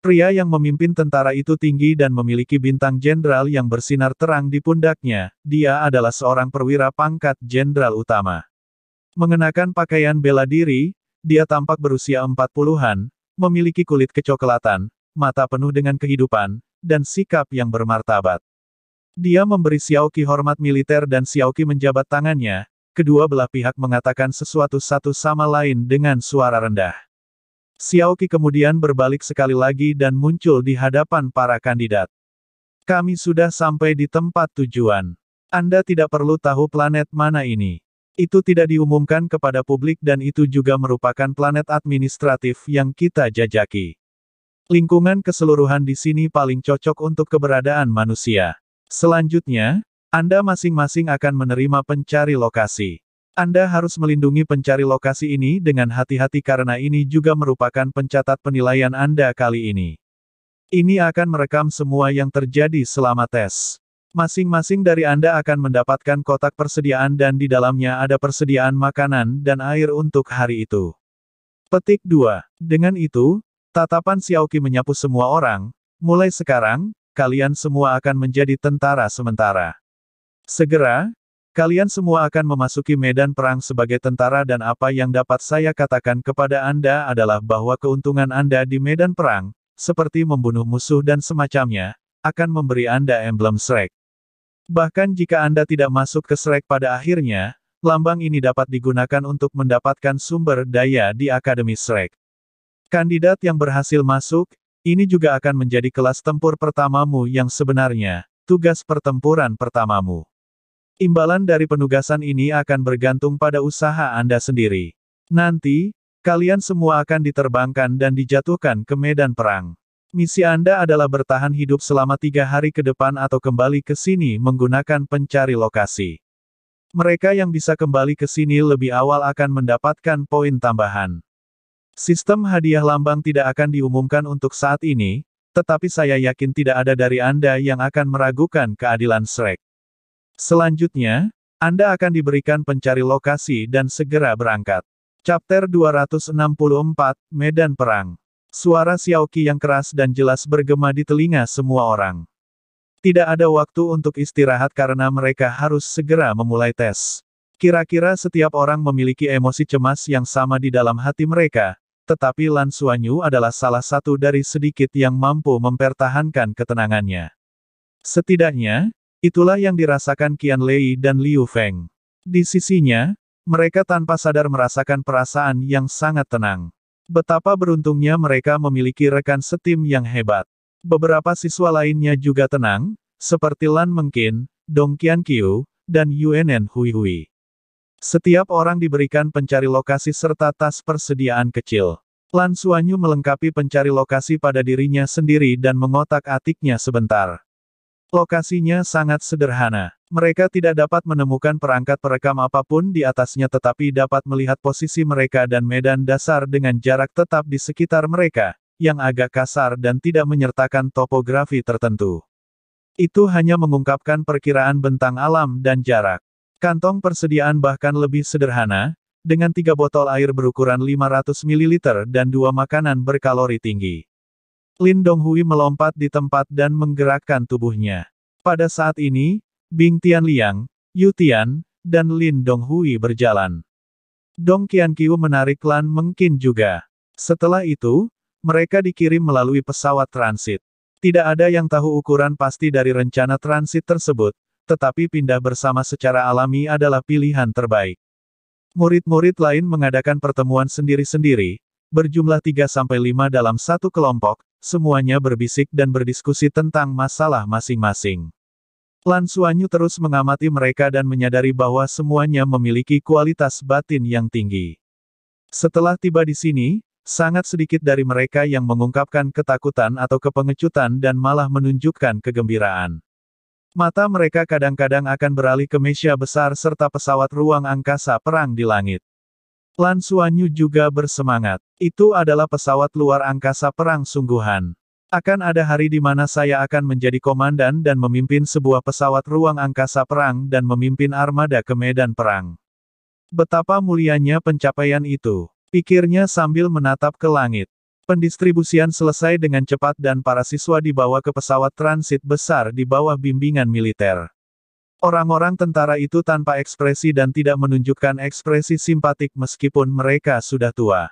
Pria yang memimpin tentara itu tinggi dan memiliki bintang jenderal yang bersinar terang di pundaknya, dia adalah seorang perwira pangkat jenderal utama. Mengenakan pakaian bela diri, dia tampak berusia empat puluhan, memiliki kulit kecoklatan, mata penuh dengan kehidupan, dan sikap yang bermartabat. Dia memberi Xiaoqi hormat militer dan Xiaoqi menjabat tangannya, kedua belah pihak mengatakan sesuatu satu sama lain dengan suara rendah. Xiaoqi kemudian berbalik sekali lagi dan muncul di hadapan para kandidat. Kami sudah sampai di tempat tujuan. Anda tidak perlu tahu planet mana ini. Itu tidak diumumkan kepada publik dan itu juga merupakan planet administratif yang kita jajaki. Lingkungan keseluruhan di sini paling cocok untuk keberadaan manusia. Selanjutnya, anda masing-masing akan menerima pencari lokasi. Anda harus melindungi pencari lokasi ini dengan hati-hati karena ini juga merupakan pencatat penilaian Anda kali ini. Ini akan merekam semua yang terjadi selama tes. Masing-masing dari Anda akan mendapatkan kotak persediaan dan di dalamnya ada persediaan makanan dan air untuk hari itu. Petik 2. Dengan itu, Tatapan Xiaoqi menyapu semua orang, mulai sekarang, kalian semua akan menjadi tentara sementara. Segera, kalian semua akan memasuki medan perang sebagai tentara dan apa yang dapat saya katakan kepada Anda adalah bahwa keuntungan Anda di medan perang, seperti membunuh musuh dan semacamnya, akan memberi Anda emblem Shrek. Bahkan jika Anda tidak masuk ke Shrek pada akhirnya, lambang ini dapat digunakan untuk mendapatkan sumber daya di Akademi Shrek. Kandidat yang berhasil masuk, ini juga akan menjadi kelas tempur pertamamu yang sebenarnya, tugas pertempuran pertamamu. Imbalan dari penugasan ini akan bergantung pada usaha Anda sendiri. Nanti, kalian semua akan diterbangkan dan dijatuhkan ke medan perang. Misi Anda adalah bertahan hidup selama tiga hari ke depan atau kembali ke sini menggunakan pencari lokasi. Mereka yang bisa kembali ke sini lebih awal akan mendapatkan poin tambahan. Sistem hadiah lambang tidak akan diumumkan untuk saat ini, tetapi saya yakin tidak ada dari Anda yang akan meragukan keadilan Shrek. Selanjutnya, Anda akan diberikan pencari lokasi dan segera berangkat. Chapter 264, Medan Perang. Suara Xiaoqi yang keras dan jelas bergema di telinga semua orang. Tidak ada waktu untuk istirahat karena mereka harus segera memulai tes. Kira-kira setiap orang memiliki emosi cemas yang sama di dalam hati mereka, tetapi Lan Suanyu adalah salah satu dari sedikit yang mampu mempertahankan ketenangannya. Setidaknya, itulah yang dirasakan Qian Lei dan Liu Feng. Di sisinya, mereka tanpa sadar merasakan perasaan yang sangat tenang. Betapa beruntungnya mereka memiliki rekan setim yang hebat. Beberapa siswa lainnya juga tenang, seperti Lan Mengkin, Dong Qian Qiu, dan Yuenen Hui Hui. Setiap orang diberikan pencari lokasi serta tas persediaan kecil. Lan Suanyu melengkapi pencari lokasi pada dirinya sendiri dan mengotak-atiknya sebentar. Lokasinya sangat sederhana. Mereka tidak dapat menemukan perangkat perekam apa pun di atasnya tetapi dapat melihat posisi mereka dan medan dasar dengan jarak tetap di sekitar mereka, yang agak kasar dan tidak menyertakan topografi tertentu. Itu hanya mengungkapkan perkiraan bentang alam dan jarak. Kantong persediaan bahkan lebih sederhana, dengan tiga botol air berukuran 500 ml dan dua makanan berkalori tinggi. Lin Donghui melompat di tempat dan menggerakkan tubuhnya. Pada saat ini, Bing Tianliang, Yu Tian, dan Lin Donghui berjalan. Dong Qianqiu menarik Lan Mengkin juga. Setelah itu, mereka dikirim melalui pesawat transit. Tidak ada yang tahu ukuran pasti dari rencana transit tersebut, tetapi pindah bersama secara alami adalah pilihan terbaik. Murid-murid lain mengadakan pertemuan sendiri-sendiri, berjumlah 3-5 dalam satu kelompok, semuanya berbisik dan berdiskusi tentang masalah masing-masing. Lan Suanyu terus mengamati mereka dan menyadari bahwa semuanya memiliki kualitas batin yang tinggi. Setelah tiba di sini, sangat sedikit dari mereka yang mengungkapkan ketakutan atau kepengecutan dan malah menunjukkan kegembiraan. Mata mereka kadang-kadang akan beralih ke mesia besar serta pesawat ruang angkasa perang di langit. Lan Suanyu juga bersemangat. Itu adalah pesawat luar angkasa perang sungguhan. Akan ada hari di mana saya akan menjadi komandan dan memimpin sebuah pesawat ruang angkasa perang dan memimpin armada ke medan perang. Betapa mulianya pencapaian itu, pikirnya sambil menatap ke langit. Pendistribusian selesai dengan cepat dan para siswa dibawa ke pesawat transit besar di bawah bimbingan militer. Orang-orang tentara itu tanpa ekspresi dan tidak menunjukkan ekspresi simpatik meskipun mereka sudah tua.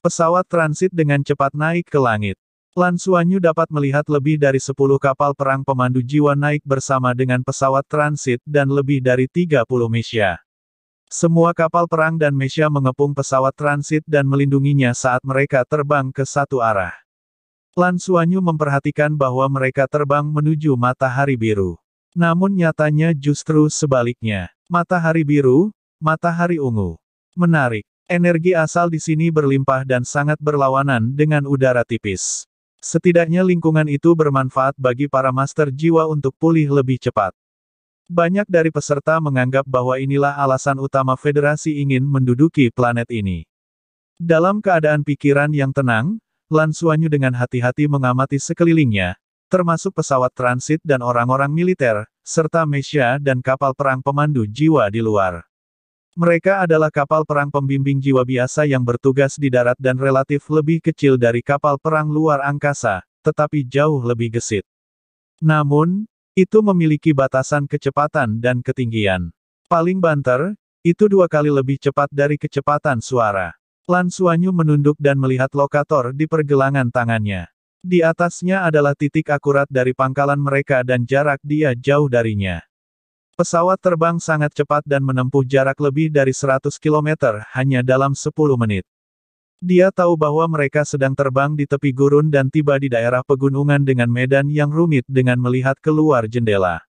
Pesawat transit dengan cepat naik ke langit. Lan Suanyu dapat melihat lebih dari 10 kapal perang pemandu jiwa naik bersama dengan pesawat transit dan lebih dari 30 mesya. Semua kapal perang dan Mesya mengepung pesawat transit dan melindunginya saat mereka terbang ke satu arah. Lan Suanyu memperhatikan bahwa mereka terbang menuju matahari biru. Namun nyatanya justru sebaliknya. Matahari biru, matahari ungu. Menarik. Energi asal di sini berlimpah dan sangat berlawanan dengan udara tipis. Setidaknya lingkungan itu bermanfaat bagi para master jiwa untuk pulih lebih cepat. Banyak dari peserta menganggap bahwa inilah alasan utama federasi ingin menduduki planet ini. Dalam keadaan pikiran yang tenang, Lan Suanyu dengan hati-hati mengamati sekelilingnya, termasuk pesawat transit dan orang-orang militer, serta mesya dan kapal perang pemandu jiwa di luar. Mereka adalah kapal perang pembimbing jiwa biasa yang bertugas di darat dan relatif lebih kecil dari kapal perang luar angkasa, tetapi jauh lebih gesit. Namun, itu memiliki batasan kecepatan dan ketinggian. Paling banter, itu dua kali lebih cepat dari kecepatan suara. Lan Suanyu menunduk dan melihat lokator di pergelangan tangannya. Di atasnya adalah titik akurat dari pangkalan mereka dan jarak dia jauh darinya. Pesawat terbang sangat cepat dan menempuh jarak lebih dari 100 km hanya dalam 10 menit. Dia tahu bahwa mereka sedang terbang di tepi gurun dan tiba di daerah pegunungan dengan medan yang rumit dengan melihat keluar jendela.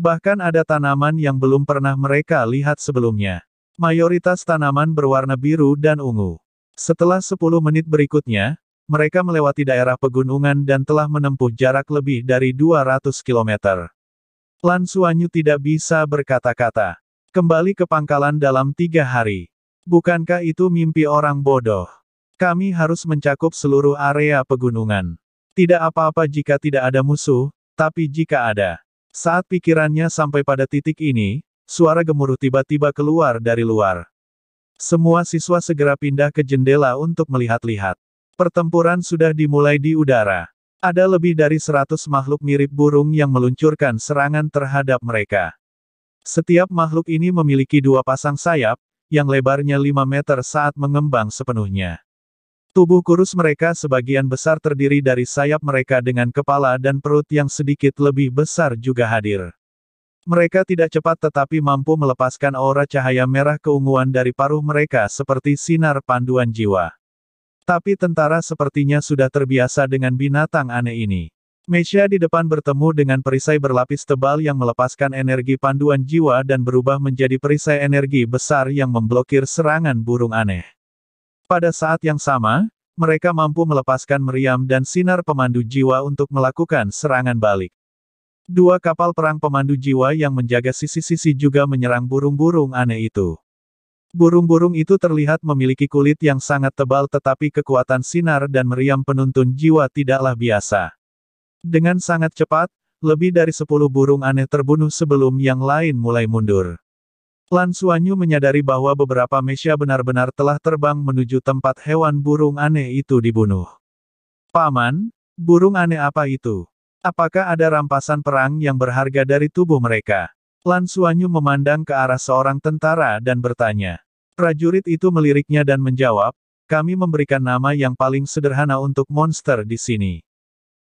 Bahkan ada tanaman yang belum pernah mereka lihat sebelumnya. Mayoritas tanaman berwarna biru dan ungu. Setelah 10 menit berikutnya, mereka melewati daerah pegunungan dan telah menempuh jarak lebih dari 200 km. Lan Suanyu tidak bisa berkata-kata. Kembali ke pangkalan dalam tiga hari. Bukankah itu mimpi orang bodoh? Kami harus mencakup seluruh area pegunungan. Tidak apa-apa jika tidak ada musuh, tapi jika ada. Saat pikirannya sampai pada titik ini, suara gemuruh tiba-tiba keluar dari luar. Semua siswa segera pindah ke jendela untuk melihat-lihat. Pertempuran sudah dimulai di udara. Ada lebih dari seratus makhluk mirip burung yang meluncurkan serangan terhadap mereka. Setiap makhluk ini memiliki dua pasang sayap, yang lebarnya 5 meter saat mengembang sepenuhnya. Tubuh kurus mereka sebagian besar terdiri dari sayap mereka dengan kepala dan perut yang sedikit lebih besar juga hadir. Mereka tidak cepat tetapi mampu melepaskan aura cahaya merah keunguan dari paruh mereka seperti sinar panduan jiwa. Tapi tentara sepertinya sudah terbiasa dengan binatang aneh ini. Mesya di depan bertemu dengan perisai berlapis tebal yang melepaskan energi panduan jiwa dan berubah menjadi perisai energi besar yang memblokir serangan burung aneh. Pada saat yang sama, mereka mampu melepaskan meriam dan sinar pemandu jiwa untuk melakukan serangan balik. Dua kapal perang pemandu jiwa yang menjaga sisi-sisi juga menyerang burung-burung aneh itu. Burung-burung itu terlihat memiliki kulit yang sangat tebal tetapi kekuatan sinar dan meriam penuntun jiwa tidaklah biasa. Dengan sangat cepat, lebih dari sepuluh burung aneh terbunuh sebelum yang lain mulai mundur. Lan Suanyu menyadari bahwa beberapa mesya benar-benar telah terbang menuju tempat hewan burung aneh itu dibunuh. Paman, burung aneh apa itu? Apakah ada rampasan perang yang berharga dari tubuh mereka? Lan Suanyu memandang ke arah seorang tentara dan bertanya. Prajurit itu meliriknya dan menjawab, kami memberikan nama yang paling sederhana untuk monster di sini.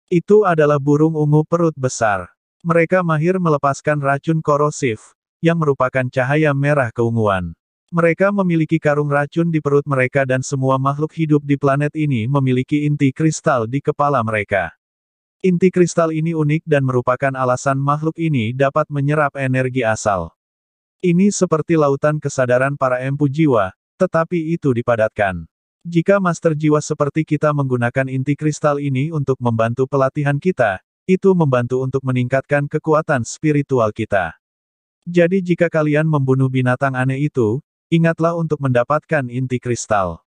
Itu adalah burung ungu perut besar. Mereka mahir melepaskan racun korosif, yang merupakan cahaya merah keunguan. Mereka memiliki karung racun di perut mereka dan semua makhluk hidup di planet ini memiliki inti kristal di kepala mereka. Inti kristal ini unik dan merupakan alasan makhluk ini dapat menyerap energi asal. Ini seperti lautan kesadaran para empu jiwa, tetapi itu dipadatkan. Jika master jiwa seperti kita menggunakan inti kristal ini untuk membantu pelatihan kita, itu membantu untuk meningkatkan kekuatan spiritual kita. Jadi jika kalian membunuh binatang aneh itu, ingatlah untuk mendapatkan inti kristal.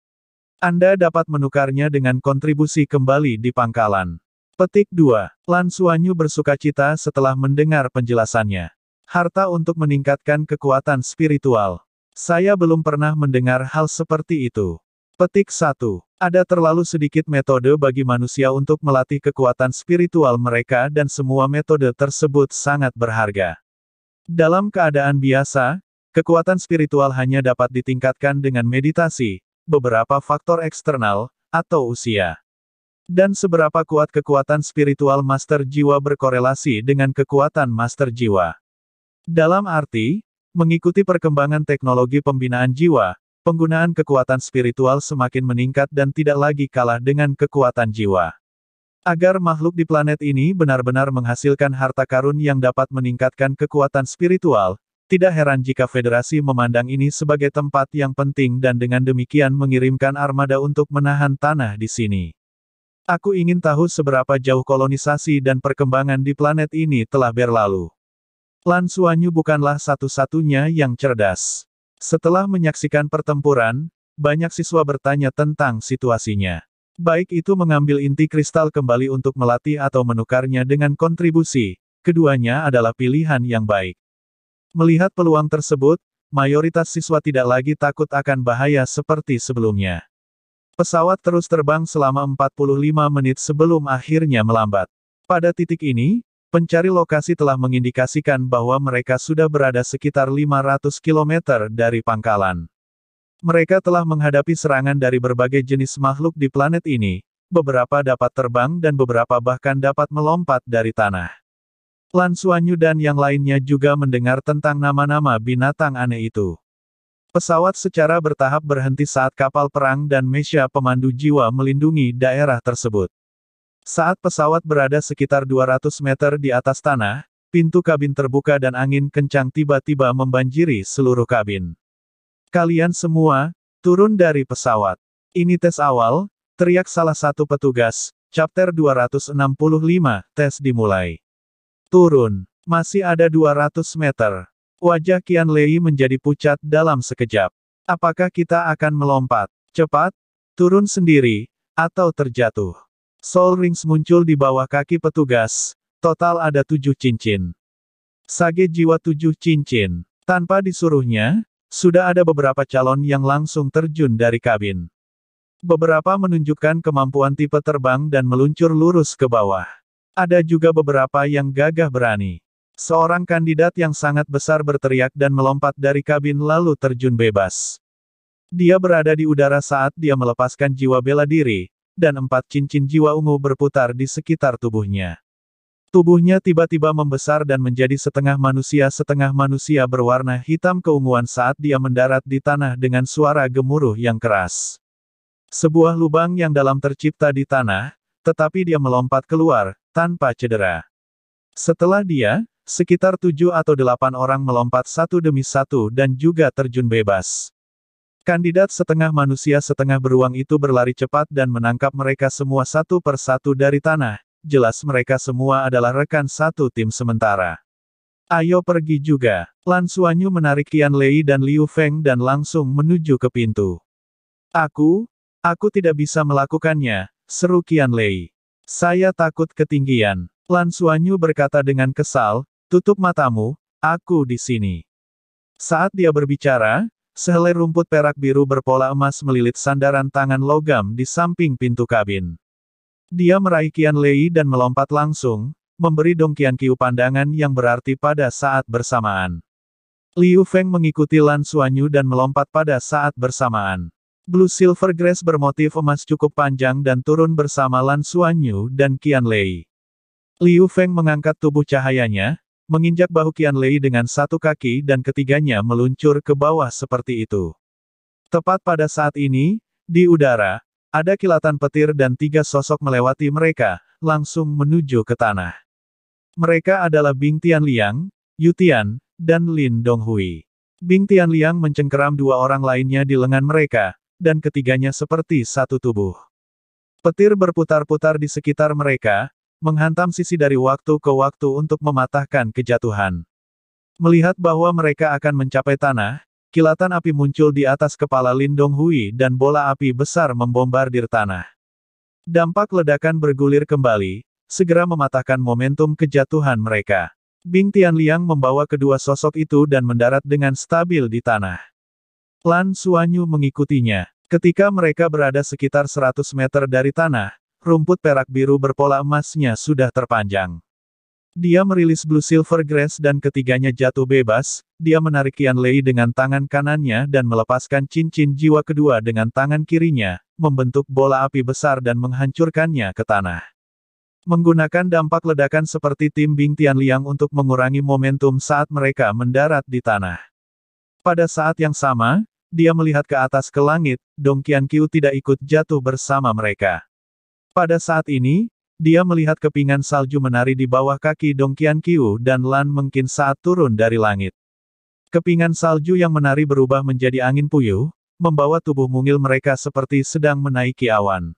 Anda dapat menukarnya dengan kontribusi kembali di pangkalan. Petik 2. Lan Suanyu bersuka cita setelah mendengar penjelasannya. Harta untuk meningkatkan kekuatan spiritual. Saya belum pernah mendengar hal seperti itu. Petik 1. Ada terlalu sedikit metode bagi manusia untuk melatih kekuatan spiritual mereka dan semua metode tersebut sangat berharga. Dalam keadaan biasa, kekuatan spiritual hanya dapat ditingkatkan dengan meditasi, beberapa faktor eksternal, atau usia. Dan seberapa kuat kekuatan spiritual master jiwa berkorelasi dengan kekuatan master jiwa. Dalam arti, mengikuti perkembangan teknologi pembinaan jiwa, penggunaan kekuatan spiritual semakin meningkat dan tidak lagi kalah dengan kekuatan jiwa. Agar makhluk di planet ini benar-benar menghasilkan harta karun yang dapat meningkatkan kekuatan spiritual, tidak heran jika federasi memandang ini sebagai tempat yang penting dan dengan demikian mengirimkan armada untuk menahan tanah di sini. Aku ingin tahu seberapa jauh kolonisasi dan perkembangan di planet ini telah berlalu. Lan Suanyu bukanlah satu-satunya yang cerdas. Setelah menyaksikan pertempuran, banyak siswa bertanya tentang situasinya. Baik itu mengambil inti kristal kembali untuk melatih atau menukarnya dengan kontribusi, keduanya adalah pilihan yang baik. Melihat peluang tersebut, mayoritas siswa tidak lagi takut akan bahaya seperti sebelumnya. Pesawat terus terbang selama 45 menit sebelum akhirnya melambat. Pada titik ini, pencari lokasi telah mengindikasikan bahwa mereka sudah berada sekitar 500 km dari pangkalan. Mereka telah menghadapi serangan dari berbagai jenis makhluk di planet ini, beberapa dapat terbang dan beberapa bahkan dapat melompat dari tanah. Lan Suanyu dan yang lainnya juga mendengar tentang nama-nama binatang aneh itu. Pesawat secara bertahap berhenti saat kapal perang dan Mesya pemandu jiwa melindungi daerah tersebut. Saat pesawat berada sekitar 200 meter di atas tanah, pintu kabin terbuka dan angin kencang tiba-tiba membanjiri seluruh kabin. Kalian semua, turun dari pesawat. Ini tes awal, teriak salah satu petugas, chapter 265, tes dimulai. Turun. Masih ada 200 meter. Wajah Kian Lei menjadi pucat dalam sekejap. Apakah kita akan melompat? Cepat? Turun sendiri? Atau terjatuh? Soul Rings muncul di bawah kaki petugas. Total ada tujuh cincin. Sage jiwa tujuh cincin. Tanpa disuruhnya, sudah ada beberapa calon yang langsung terjun dari kabin. Beberapa menunjukkan kemampuan tipe terbang dan meluncur lurus ke bawah. Ada juga beberapa yang gagah berani. Seorang kandidat yang sangat besar berteriak dan melompat dari kabin lalu terjun bebas. Dia berada di udara saat dia melepaskan jiwa bela diri, dan empat cincin jiwa ungu berputar di sekitar tubuhnya. Tubuhnya tiba-tiba membesar dan menjadi setengah manusia setengah manusia berwarna hitam keunguan saat dia mendarat di tanah dengan suara gemuruh yang keras. Sebuah lubang yang dalam tercipta di tanah, tetapi dia melompat keluar, tanpa cedera. Setelah dia, sekitar tujuh atau delapan orang melompat satu demi satu dan juga terjun bebas. Kandidat setengah manusia setengah beruang itu berlari cepat dan menangkap mereka semua satu per satu dari tanah, jelas mereka semua adalah rekan satu tim sementara. Ayo pergi juga. Lan Suanyu menarik Qian Lei dan Liu Feng dan langsung menuju ke pintu. Aku, aku tidak bisa melakukannya, seru Qian Lei. Saya takut ketinggian. Lan Suanyu berkata dengan kesal, tutup matamu, aku di sini. Saat dia berbicara, sehelai rumput perak biru berpola emas melilit sandaran tangan logam di samping pintu kabin. Dia meraih Kian Lei dan melompat langsung, memberi Dong Qian Qiu pandangan yang berarti pada saat bersamaan. Liu Feng mengikuti Lan Suanyu dan melompat pada saat bersamaan. Blue Silver Grass bermotif emas cukup panjang dan turun bersama Lan Suanyu dan Qian Lei. Liu Feng mengangkat tubuh cahayanya, menginjak bahu Qian Lei dengan satu kaki dan ketiganya meluncur ke bawah seperti itu. Tepat pada saat ini, di udara, ada kilatan petir dan tiga sosok melewati mereka, langsung menuju ke tanah. Mereka adalah Bing Tianliang, Yu Tian, dan Lin Donghui. Bing Tianliang mencengkeram dua orang lainnya di lengan mereka, dan ketiganya seperti satu tubuh. Petir berputar-putar di sekitar mereka, menghantam sisi dari waktu ke waktu untuk mematahkan kejatuhan. Melihat bahwa mereka akan mencapai tanah, kilatan api muncul di atas kepala Lindong Hui dan bola api besar membombardir tanah. Dampak ledakan bergulir kembali, segera mematahkan momentum kejatuhan mereka. Bing Tianliang membawa kedua sosok itu dan mendarat dengan stabil di tanah. Lan Suanyu mengikutinya. Ketika mereka berada sekitar 100 meter dari tanah, rumput perak biru berpola emasnya sudah terpanjang. Dia merilis Blue Silver Grass dan ketiganya jatuh bebas, dia menarik Qian Lei dengan tangan kanannya dan melepaskan cincin jiwa kedua dengan tangan kirinya, membentuk bola api besar dan menghancurkannya ke tanah. Menggunakan dampak ledakan seperti tim Bing Tianliang untuk mengurangi momentum saat mereka mendarat di tanah. Pada saat yang sama, dia melihat ke atas ke langit, Dong Qianqiu tidak ikut jatuh bersama mereka. Pada saat ini, dia melihat kepingan salju menari di bawah kaki Dong Qianqiu dan Lan mungkin saat turun dari langit. Kepingan salju yang menari berubah menjadi angin puyuh, membawa tubuh mungil mereka seperti sedang menaiki awan.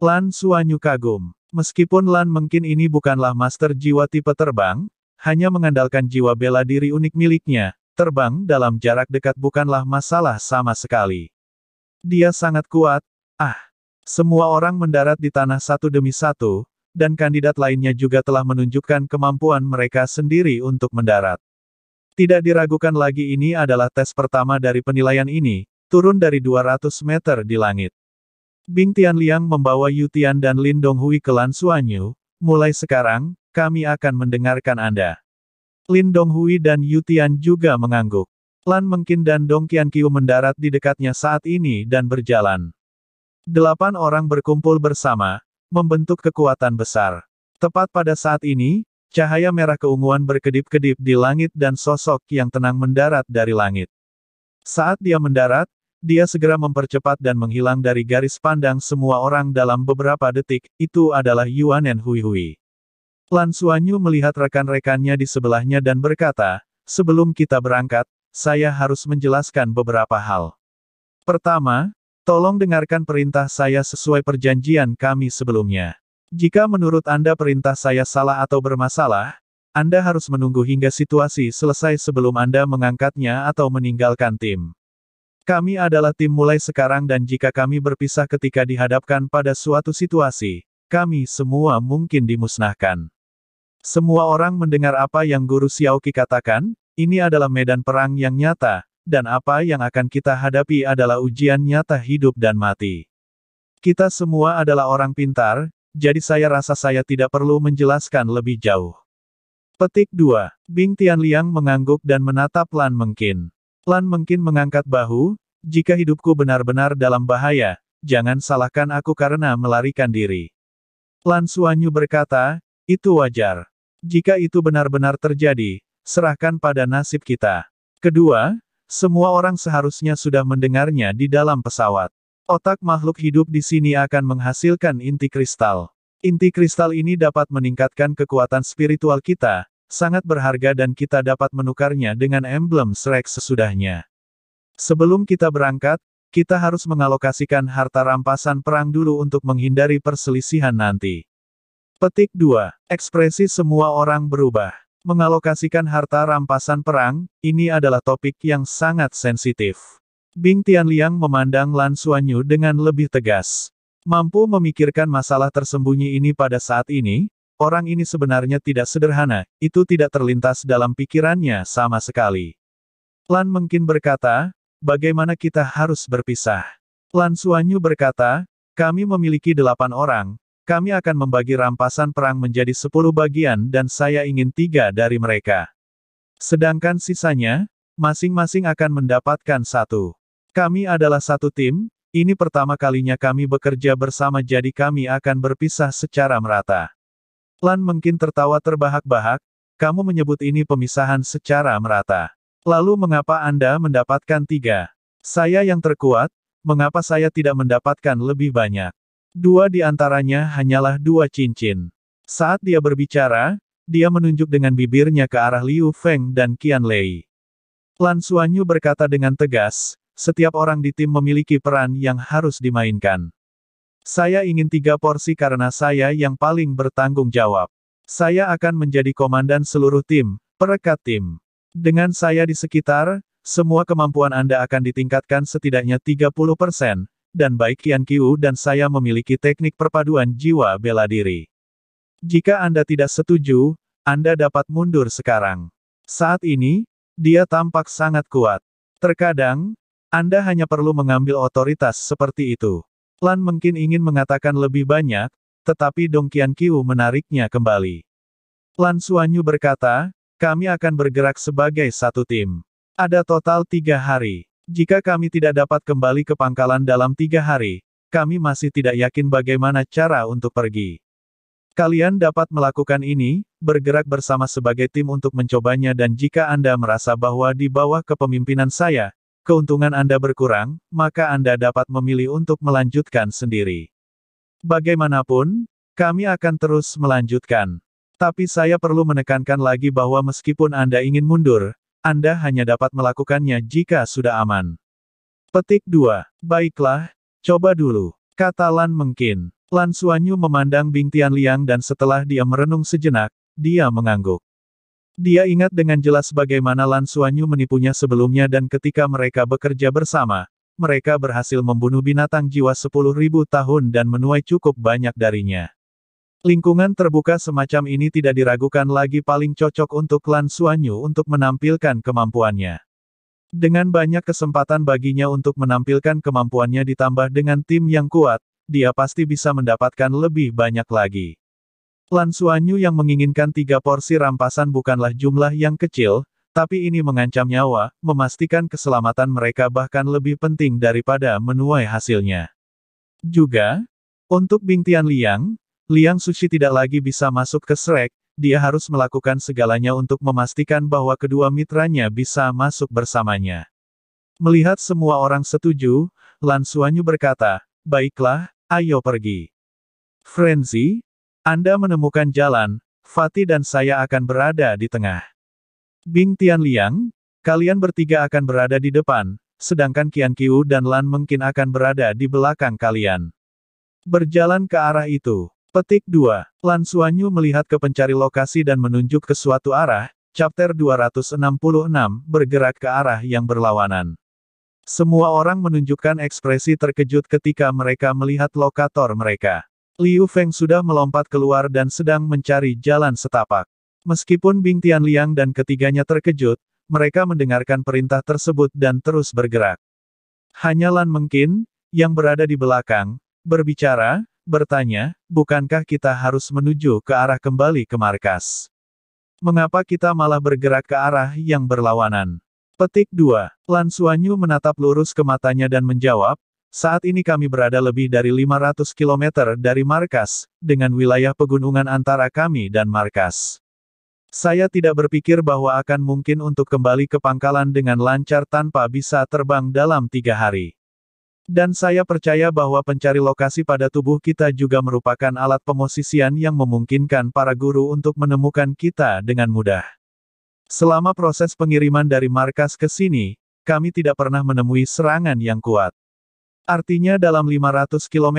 Lan Suanyu kagum. Meskipun Lan mungkin ini bukanlah master jiwa tipe terbang, hanya mengandalkan jiwa bela diri unik miliknya, Terbang dalam jarak dekat bukanlah masalah sama sekali. Dia sangat kuat, ah. Semua orang mendarat di tanah satu demi satu, dan kandidat lainnya juga telah menunjukkan kemampuan mereka sendiri untuk mendarat. Tidak diragukan lagi ini adalah tes pertama dari penilaian ini, turun dari 200 meter di langit. Bing Tianliang membawa Yu Tian dan Lin Donghui ke Lan Suanyu, mulai sekarang, kami akan mendengarkan Anda. Lin Donghui dan Yu Tian juga mengangguk. Lan Mengkin dan Dong Qianqiu mendarat di dekatnya saat ini dan berjalan. Delapan orang berkumpul bersama, membentuk kekuatan besar. Tepat pada saat ini, Cahaya merah keunguan berkedip-kedip di langit dan sosok yang tenang mendarat dari langit. Saat dia mendarat, dia segera mempercepat dan menghilang dari garis pandang semua orang dalam beberapa detik, itu adalah Yuanen Hui Hui. Lan Suanyu melihat rekan-rekannya di sebelahnya dan berkata, sebelum kita berangkat, saya harus menjelaskan beberapa hal. Pertama, tolong dengarkan perintah saya sesuai perjanjian kami sebelumnya. Jika menurut Anda perintah saya salah atau bermasalah, Anda harus menunggu hingga situasi selesai sebelum Anda mengangkatnya atau meninggalkan tim. Kami adalah tim mulai sekarang dan jika kami berpisah ketika dihadapkan pada suatu situasi, kami semua mungkin dimusnahkan. Semua orang mendengar apa yang Guru Xiaoqi katakan, ini adalah medan perang yang nyata, dan apa yang akan kita hadapi adalah ujian nyata hidup dan mati. Kita semua adalah orang pintar, jadi saya rasa saya tidak perlu menjelaskan lebih jauh. Petik 2. Bing Tianliang mengangguk dan menatap Lan Mengkin. Lan Mengkin mengangkat bahu, jika hidupku benar-benar dalam bahaya, jangan salahkan aku karena melarikan diri. Lan Suanyu berkata, itu wajar. Jika itu benar-benar terjadi, serahkan pada nasib kita. Kedua, semua orang seharusnya sudah mendengarnya di dalam pesawat. Otak makhluk hidup di sini akan menghasilkan inti kristal. Inti kristal ini dapat meningkatkan kekuatan spiritual kita, sangat berharga dan kita dapat menukarnya dengan emblem Shrek sesudahnya. Sebelum kita berangkat, kita harus mengalokasikan harta rampasan perang dulu untuk menghindari perselisihan nanti. Petik 2. Ekspresi semua orang berubah. Mengalokasikan harta rampasan perang, ini adalah topik yang sangat sensitif. Bing Tianliang memandang Lan Suanyu dengan lebih tegas. Mampu memikirkan masalah tersembunyi ini pada saat ini, orang ini sebenarnya tidak sederhana, itu tidak terlintas dalam pikirannya sama sekali. Lan mungkin berkata, bagaimana kita harus berpisah? Lan Suanyu berkata, kami memiliki delapan orang, kami akan membagi rampasan perang menjadi sepuluh bagian dan saya ingin tiga dari mereka. Sedangkan sisanya, masing-masing akan mendapatkan satu. Kami adalah satu tim, ini pertama kalinya kami bekerja bersama jadi kami akan berpisah secara merata. Lan mungkin tertawa terbahak-bahak, kamu menyebut ini pemisahan secara merata. Lalu mengapa Anda mendapatkan tiga? Saya yang terkuat, mengapa saya tidak mendapatkan lebih banyak? Dua di antaranya hanyalah dua cincin. Saat dia berbicara, dia menunjuk dengan bibirnya ke arah Liu Feng dan Qian Lei. Lan Suanyu berkata dengan tegas, setiap orang di tim memiliki peran yang harus dimainkan. Saya ingin tiga porsi karena saya yang paling bertanggung jawab. Saya akan menjadi komandan seluruh tim, perekat tim. Dengan saya di sekitar, semua kemampuan Anda akan ditingkatkan setidaknya 30%, dan baik Kian Kiu dan saya memiliki teknik perpaduan jiwa bela diri. Jika Anda tidak setuju, Anda dapat mundur sekarang. Saat ini, dia tampak sangat kuat. Terkadang, anda hanya perlu mengambil otoritas seperti itu. Lan mungkin ingin mengatakan lebih banyak, tetapi Dong Qianqiu menariknya kembali. Lan Suanyu berkata, kami akan bergerak sebagai satu tim. Ada total tiga hari. Jika kami tidak dapat kembali ke pangkalan dalam tiga hari, kami masih tidak yakin bagaimana cara untuk pergi. Kalian dapat melakukan ini, bergerak bersama sebagai tim untuk mencobanya dan jika Anda merasa bahwa di bawah kepemimpinan saya, keuntungan Anda berkurang, maka Anda dapat memilih untuk melanjutkan sendiri. Bagaimanapun, kami akan terus melanjutkan. Tapi saya perlu menekankan lagi bahwa meskipun Anda ingin mundur, Anda hanya dapat melakukannya jika sudah aman. Petik 2. Baiklah, coba dulu. Kata Lan Mengkin. Lan Suanyu memandang Bing Tianliang dan setelah dia merenung sejenak, dia mengangguk. Dia ingat dengan jelas bagaimana Lan Suanyu menipunya sebelumnya dan ketika mereka bekerja bersama, mereka berhasil membunuh binatang jiwa 10.000 tahun dan menuai cukup banyak darinya. Lingkungan terbuka semacam ini tidak diragukan lagi paling cocok untuk Lan Suanyu untuk menampilkan kemampuannya. Dengan banyak kesempatan baginya untuk menampilkan kemampuannya ditambah dengan tim yang kuat, dia pasti bisa mendapatkan lebih banyak lagi. Lan Suanyu yang menginginkan tiga porsi rampasan bukanlah jumlah yang kecil, tapi ini mengancam nyawa, memastikan keselamatan mereka bahkan lebih penting daripada menuai hasilnya. Juga, untuk Bing Tian Liang, Liang Sushi tidak lagi bisa masuk ke Shrek, dia harus melakukan segalanya untuk memastikan bahwa kedua mitranya bisa masuk bersamanya. Melihat semua orang setuju, Lan Suanyu berkata, baiklah, ayo pergi. Frenzy, Anda menemukan jalan, Fatih dan saya akan berada di tengah. Bing Tian Liang, kalian bertiga akan berada di depan, sedangkan Qian Qiu dan Lan mungkin akan berada di belakang kalian. Berjalan ke arah itu. Petik 2. Lan Suanyu melihat ke pencari lokasi dan menunjuk ke suatu arah, chapter 266, bergerak ke arah yang berlawanan. Semua orang menunjukkan ekspresi terkejut ketika mereka melihat lokator mereka. Liu Feng sudah melompat keluar dan sedang mencari jalan setapak. Meskipun Bing Tian Liang dan ketiganya terkejut, mereka mendengarkan perintah tersebut dan terus bergerak. Hanya Lan Mengkin, yang berada di belakang, berbicara, bertanya, bukankah kita harus menuju ke arah kembali ke markas? Mengapa kita malah bergerak ke arah yang berlawanan? Petik 2. Lan Suanyu menatap lurus ke matanya dan menjawab, saat ini kami berada lebih dari 500 km dari markas, dengan wilayah pegunungan antara kami dan markas. Saya tidak berpikir bahwa akan mungkin untuk kembali ke pangkalan dengan lancar tanpa bisa terbang dalam tiga hari. Dan saya percaya bahwa pencari lokasi pada tubuh kita juga merupakan alat pemosisian yang memungkinkan para guru untuk menemukan kita dengan mudah. Selama proses pengiriman dari markas ke sini, kami tidak pernah menemui serangan yang kuat. Artinya dalam 500 km,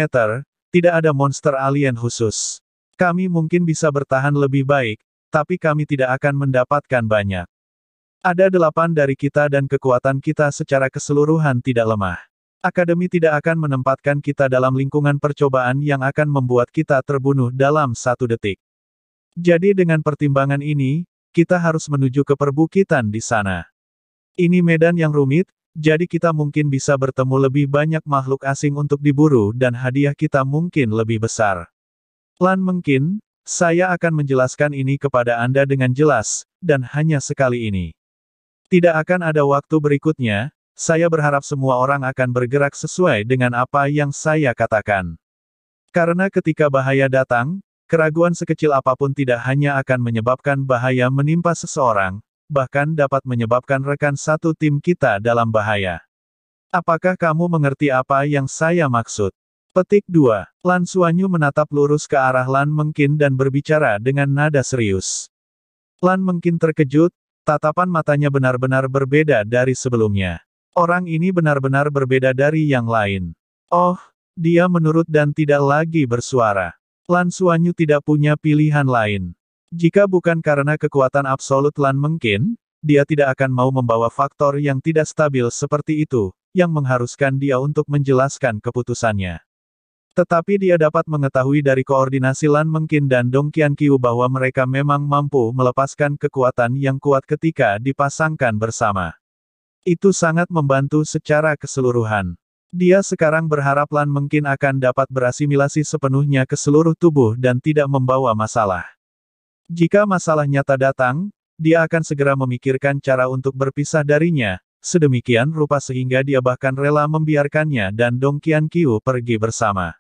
tidak ada monster alien khusus. Kami mungkin bisa bertahan lebih baik, tapi kami tidak akan mendapatkan banyak. Ada delapan dari kita dan kekuatan kita secara keseluruhan tidak lemah. Akademi tidak akan menempatkan kita dalam lingkungan percobaan yang akan membuat kita terbunuh dalam satu detik. Jadi dengan pertimbangan ini, kita harus menuju ke perbukitan di sana. Ini medan yang rumit, jadi kita mungkin bisa bertemu lebih banyak makhluk asing untuk diburu dan hadiah kita mungkin lebih besar. Lan mungkin, saya akan menjelaskan ini kepada Anda dengan jelas, dan hanya sekali ini. Tidak akan ada waktu berikutnya, saya berharap semua orang akan bergerak sesuai dengan apa yang saya katakan. Karena ketika bahaya datang, keraguan sekecil apa pun tidak hanya akan menyebabkan bahaya menimpa seseorang, bahkan dapat menyebabkan rekan satu tim kita dalam bahaya. Apakah kamu mengerti apa yang saya maksud? Petik 2. Lan Suanyu menatap lurus ke arah Lan Mengkin dan berbicara dengan nada serius. Lan Mengkin terkejut, tatapan matanya benar-benar berbeda dari sebelumnya. Orang ini benar-benar berbeda dari yang lain. Oh, dia menurut dan tidak lagi bersuara. Lan Suanyu tidak punya pilihan lain. Jika bukan karena kekuatan absolut Lan Mengkin, dia tidak akan mau membawa faktor yang tidak stabil seperti itu, yang mengharuskan dia untuk menjelaskan keputusannya. Tetapi dia dapat mengetahui dari koordinasi Lan Mengkin dan Dong Qian Qiu bahwa mereka memang mampu melepaskan kekuatan yang kuat ketika dipasangkan bersama. Itu sangat membantu secara keseluruhan. Dia sekarang berharap Lan mungkin akan dapat berasimilasi sepenuhnya ke seluruh tubuh dan tidak membawa masalah. Jika masalah nyata datang, dia akan segera memikirkan cara untuk berpisah darinya, sedemikian rupa sehingga dia bahkan rela membiarkannya dan Dong Qian Qiu pergi bersama.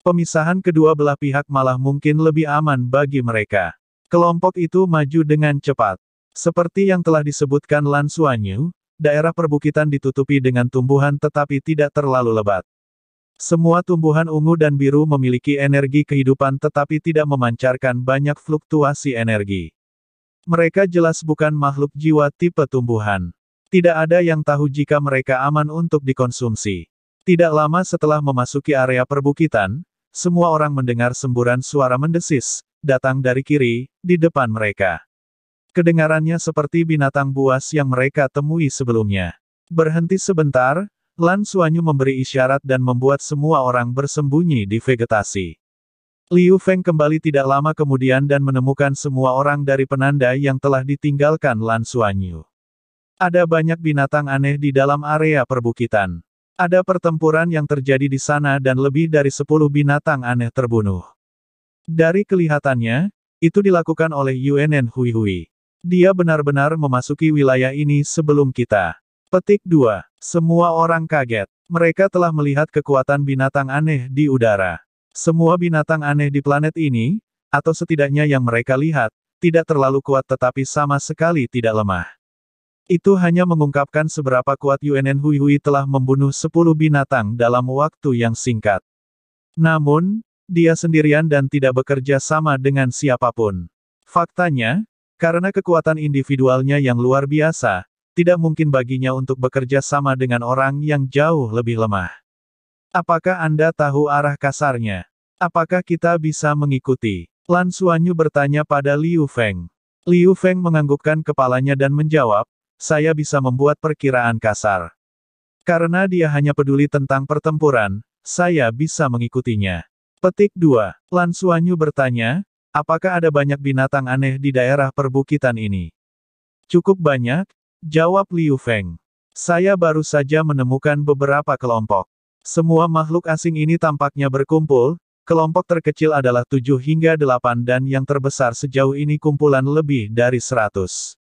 Pemisahan kedua belah pihak malah mungkin lebih aman bagi mereka. Kelompok itu maju dengan cepat. Seperti yang telah disebutkan Lan Suanyu, daerah perbukitan ditutupi dengan tumbuhan tetapi tidak terlalu lebat. Semua tumbuhan ungu dan biru memiliki energi kehidupan tetapi tidak memancarkan banyak fluktuasi energi. Mereka jelas bukan makhluk jiwa tipe tumbuhan. Tidak ada yang tahu jika mereka aman untuk dikonsumsi. Tidak lama setelah memasuki area perbukitan, semua orang mendengar semburan suara mendesis, datang dari kiri, di depan mereka. Kedengarannya seperti binatang buas yang mereka temui sebelumnya. Berhenti sebentar, Lan Suanyu memberi isyarat dan membuat semua orang bersembunyi di vegetasi. Liu Feng kembali tidak lama kemudian dan menemukan semua orang dari penanda yang telah ditinggalkan Lan Suanyu. Ada banyak binatang aneh di dalam area perbukitan. Ada pertempuran yang terjadi di sana dan lebih dari sepuluh binatang aneh terbunuh. Dari kelihatannya, itu dilakukan oleh Yuenen Hui Hui. Dia benar-benar memasuki wilayah ini sebelum kita. Petik 2. Semua orang kaget. Mereka telah melihat kekuatan binatang aneh di udara. Semua binatang aneh di planet ini, atau setidaknya yang mereka lihat, tidak terlalu kuat tetapi sama sekali tidak lemah. Itu hanya mengungkapkan seberapa kuat UNN Hui Hui telah membunuh 10 binatang dalam waktu yang singkat. Namun, dia sendirian dan tidak bekerja sama dengan siapa pun. Faktanya, karena kekuatan individualnya yang luar biasa, tidak mungkin baginya untuk bekerja sama dengan orang yang jauh lebih lemah. Apakah Anda tahu arah kasarnya? Apakah kita bisa mengikuti? Lan Suanyu bertanya pada Liu Feng. Liu Feng menganggukkan kepalanya dan menjawab, saya bisa membuat perkiraan kasar. Karena dia hanya peduli tentang pertempuran, saya bisa mengikutinya. Petik 2. Lan Suanyu bertanya, apakah ada banyak binatang aneh di daerah perbukitan ini? Cukup banyak, jawab Liu Feng. Saya baru saja menemukan beberapa kelompok. Semua makhluk asing ini tampaknya berkumpul, kelompok terkecil adalah 7 hingga 8 dan yang terbesar sejauh ini kumpulan lebih dari 100.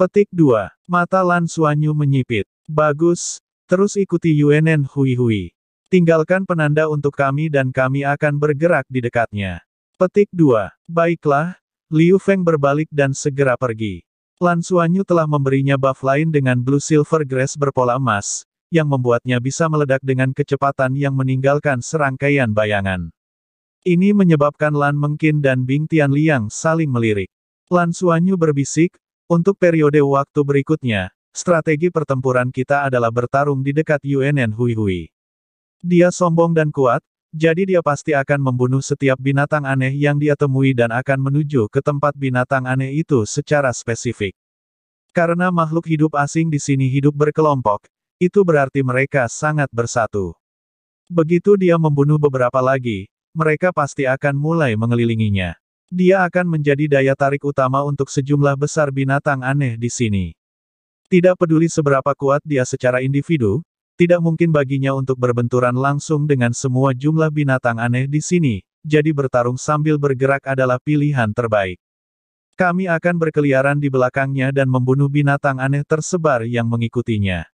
Petik 2. Mata Lan Suanyu menyipit. Bagus, terus ikuti Yuenen Hui Hui. Tinggalkan penanda untuk kami dan kami akan bergerak di dekatnya. Petik 2. Baiklah, Liu Feng berbalik dan segera pergi. Lan Suanyu telah memberinya buff lain dengan Blue Silver Grass berpola emas, yang membuatnya bisa meledak dengan kecepatan yang meninggalkan serangkaian bayangan. Ini menyebabkan Lan Mengkin dan Bing Tianliang saling melirik. Lan Suanyu berbisik, untuk periode waktu berikutnya, strategi pertempuran kita adalah bertarung di dekat UNN Hui Hui. Dia sombong dan kuat, jadi dia pasti akan membunuh setiap binatang aneh yang dia temui dan akan menuju ke tempat binatang aneh itu secara spesifik. Karena makhluk hidup asing di sini hidup berkelompok, itu berarti mereka sangat bersatu. Begitu dia membunuh beberapa lagi, mereka pasti akan mulai mengelilinginya. Dia akan menjadi daya tarik utama untuk sejumlah besar binatang aneh di sini. Tidak peduli seberapa kuat dia secara individu, tidak mungkin baginya untuk berbenturan langsung dengan semua jumlah binatang aneh di sini, jadi bertarung sambil bergerak adalah pilihan terbaik. Kami akan berkeliaran di belakangnya dan membunuh binatang aneh tersebar yang mengikutinya.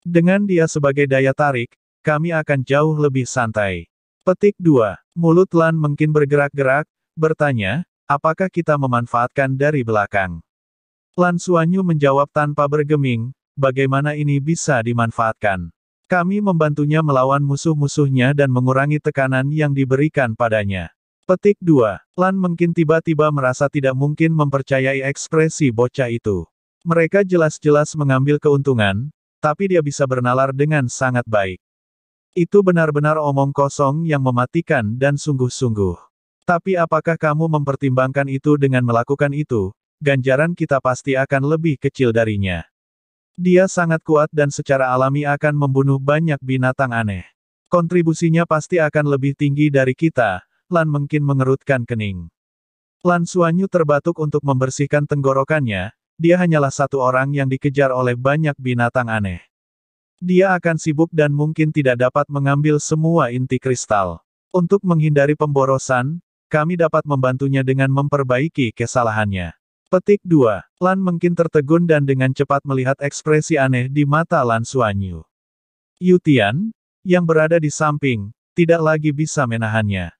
Dengan dia sebagai daya tarik, kami akan jauh lebih santai. Petik 2. Mulut Lan mungkin bergerak-gerak, bertanya, apakah kita memanfaatkan dari belakang? Lan Suanyu menjawab tanpa bergeming, bagaimana ini bisa dimanfaatkan? Kami membantunya melawan musuh-musuhnya dan mengurangi tekanan yang diberikan padanya. Petik 2. Lan mungkin tiba-tiba merasa tidak mungkin mempercayai ekspresi bocah itu. Mereka jelas-jelas mengambil keuntungan, tapi dia bisa bernalar dengan sangat baik. Itu benar-benar omong kosong yang mematikan dan sungguh-sungguh. Tapi apakah kamu mempertimbangkan itu dengan melakukan itu, ganjaran kita pasti akan lebih kecil darinya. Dia sangat kuat dan secara alami akan membunuh banyak binatang aneh. Kontribusinya pasti akan lebih tinggi dari kita, Lan mungkin mengerutkan kening. Lan Suanyu terbatuk untuk membersihkan tenggorokannya, dia hanyalah satu orang yang dikejar oleh banyak binatang aneh. Dia akan sibuk dan mungkin tidak dapat mengambil semua inti kristal. Untuk menghindari pemborosan, kami dapat membantunya dengan memperbaiki kesalahannya. Petik 2. Lan mungkin tertegun dan dengan cepat melihat ekspresi aneh di mata Lan Suanyu. Yutian, yang berada di samping, tidak lagi bisa menahannya.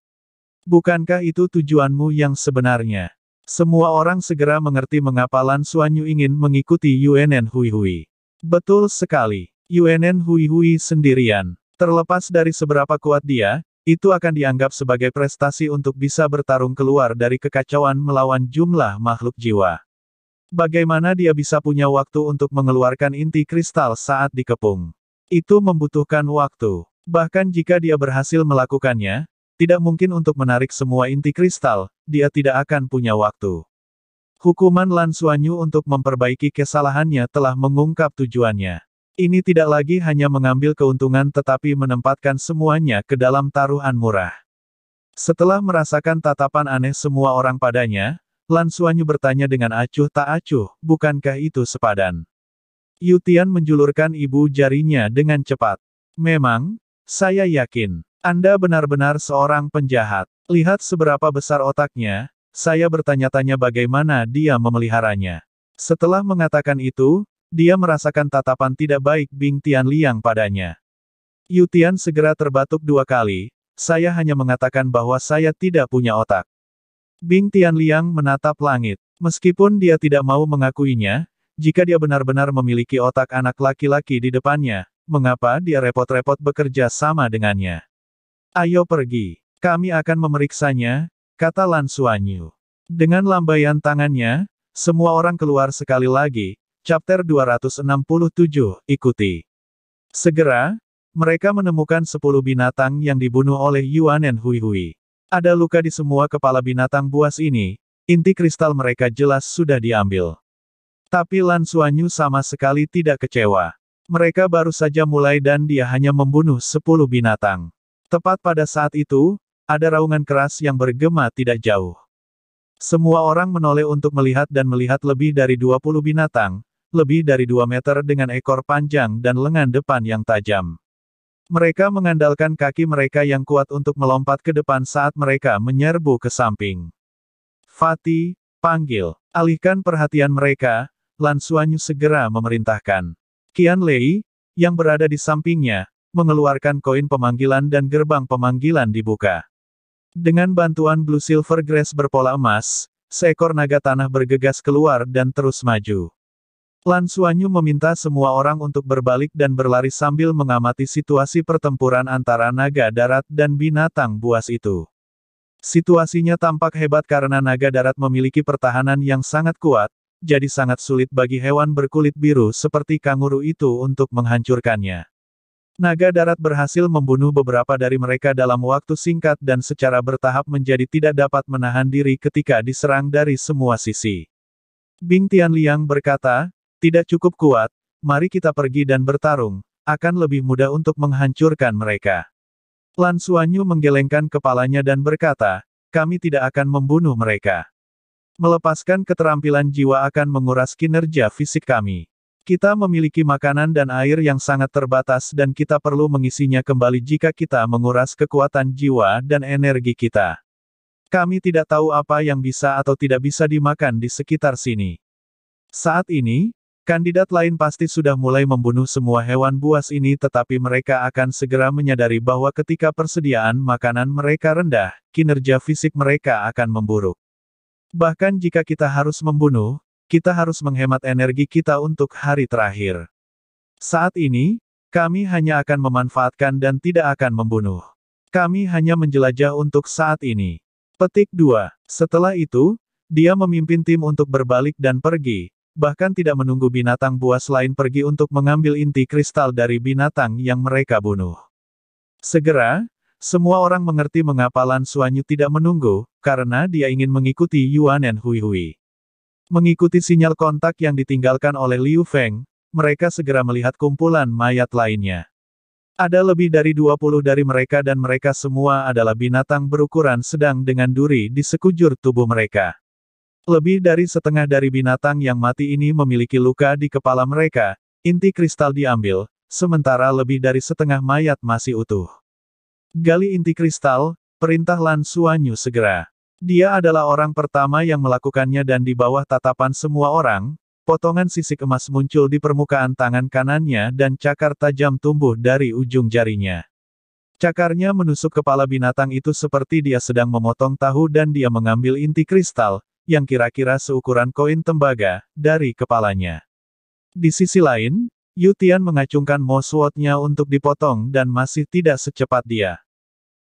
Bukankah itu tujuanmu yang sebenarnya? Semua orang segera mengerti mengapa Lan Suanyu ingin mengikuti UNN Hui Hui. Betul sekali. UNN Hui Hui sendirian. Terlepas dari seberapa kuat dia, itu akan dianggap sebagai prestasi untuk bisa bertarung keluar dari kekacauan melawan jumlah makhluk jiwa. Bagaimana dia bisa punya waktu untuk mengeluarkan inti kristal saat dikepung? Itu membutuhkan waktu. Bahkan jika dia berhasil melakukannya, tidak mungkin untuk menarik semua inti kristal, dia tidak akan punya waktu. Hukuman Lan Suanyu untuk memperbaiki kesalahannya telah mengungkap tujuannya. Ini tidak lagi hanya mengambil keuntungan tetapi menempatkan semuanya ke dalam taruhan murah. Setelah merasakan tatapan aneh semua orang padanya, Lan Suanyu bertanya dengan acuh tak acuh, bukankah itu sepadan? Yutian menjulurkan ibu jarinya dengan cepat. Memang, saya yakin, Anda benar-benar seorang penjahat. Lihat seberapa besar otaknya, saya bertanya-tanya bagaimana dia memeliharanya. Setelah mengatakan itu, dia merasakan tatapan tidak baik Bing Tian Liang padanya. Yutian segera terbatuk dua kali, saya hanya mengatakan bahwa saya tidak punya otak. Bing Tianliang menatap langit. Meskipun dia tidak mau mengakuinya, jika dia benar-benar memiliki otak anak laki-laki di depannya, mengapa dia repot-repot bekerja sama dengannya? Ayo pergi. Kami akan memeriksanya, kata Lan Suanyu. Dengan lambaian tangannya, semua orang keluar sekali lagi, chapter 267, ikuti. Segera, mereka menemukan 10 binatang yang dibunuh oleh Yuan and Hui Hui. Ada luka di semua kepala binatang buas ini, inti kristal mereka jelas sudah diambil. Tapi Lan Suanyu sama sekali tidak kecewa. Mereka baru saja mulai dan dia hanya membunuh 10 binatang. Tepat pada saat itu, ada raungan keras yang bergema tidak jauh. Semua orang menoleh untuk melihat dan melihat lebih dari 20 binatang, lebih dari 2 meter dengan ekor panjang dan lengan depan yang tajam. Mereka mengandalkan kaki mereka yang kuat untuk melompat ke depan saat mereka menyerbu ke samping. Fatih, panggil. Alihkan perhatian mereka, Lan Suanyu segera memerintahkan. Kian Lei, yang berada di sampingnya, mengeluarkan koin pemanggilan dan gerbang pemanggilan dibuka. Dengan bantuan Blue Silver Grass berpola emas, seekor naga tanah bergegas keluar dan terus maju. Lan Suanyu meminta semua orang untuk berbalik dan berlari sambil mengamati situasi pertempuran antara naga darat dan binatang buas itu. Situasinya tampak hebat karena naga darat memiliki pertahanan yang sangat kuat, jadi sangat sulit bagi hewan berkulit biru seperti kanguru itu untuk menghancurkannya. Naga darat berhasil membunuh beberapa dari mereka dalam waktu singkat dan secara bertahap menjadi tidak dapat menahan diri ketika diserang dari semua sisi. Bing Tianliang berkata, tidak cukup kuat, mari kita pergi dan bertarung, akan lebih mudah untuk menghancurkan mereka. Lan Suanyu menggelengkan kepalanya dan berkata, kami tidak akan membunuh mereka. Melepaskan keterampilan jiwa akan menguras kinerja fisik kami. Kita memiliki makanan dan air yang sangat terbatas dan kita perlu mengisinya kembali jika kita menguras kekuatan jiwa dan energi kita. Kami tidak tahu apa yang bisa atau tidak bisa dimakan di sekitar sini. Saat ini, Kandidat lain pasti sudah mulai membunuh semua hewan buas ini tetapi mereka akan segera menyadari bahwa ketika persediaan makanan mereka rendah, kinerja fisik mereka akan memburuk. Bahkan jika kita harus membunuh, kita harus menghemat energi kita untuk hari terakhir. Saat ini, kami hanya akan memanfaatkan dan tidak akan membunuh. Kami hanya menjelajah untuk saat ini. Petik 2. Setelah itu, dia memimpin tim untuk berbalik dan pergi, bahkan tidak menunggu binatang buas lain pergi untuk mengambil inti kristal dari binatang yang mereka bunuh. Segera, semua orang mengerti mengapa Lan Suanyu tidak menunggu, karena dia ingin mengikuti Yuan dan Hui. Mengikuti sinyal kontak yang ditinggalkan oleh Liu Feng, mereka segera melihat kumpulan mayat lainnya. Ada lebih dari 20 dari mereka dan mereka semua adalah binatang berukuran sedang dengan duri di sekujur tubuh mereka. Lebih dari setengah dari binatang yang mati ini memiliki luka di kepala mereka, inti kristal diambil, sementara lebih dari setengah mayat masih utuh. Gali inti kristal, perintah Lan Suanyu segera. Dia adalah orang pertama yang melakukannya dan di bawah tatapan semua orang, potongan sisik emas muncul di permukaan tangan kanannya dan cakar tajam tumbuh dari ujung jarinya. Cakarnya menusuk kepala binatang itu seperti dia sedang memotong tahu dan dia mengambil inti kristal, yang kira-kira seukuran koin tembaga, dari kepalanya. Di sisi lain, Yu Tian mengacungkan Mo Sword-nya untuk dipotong dan masih tidak secepat dia.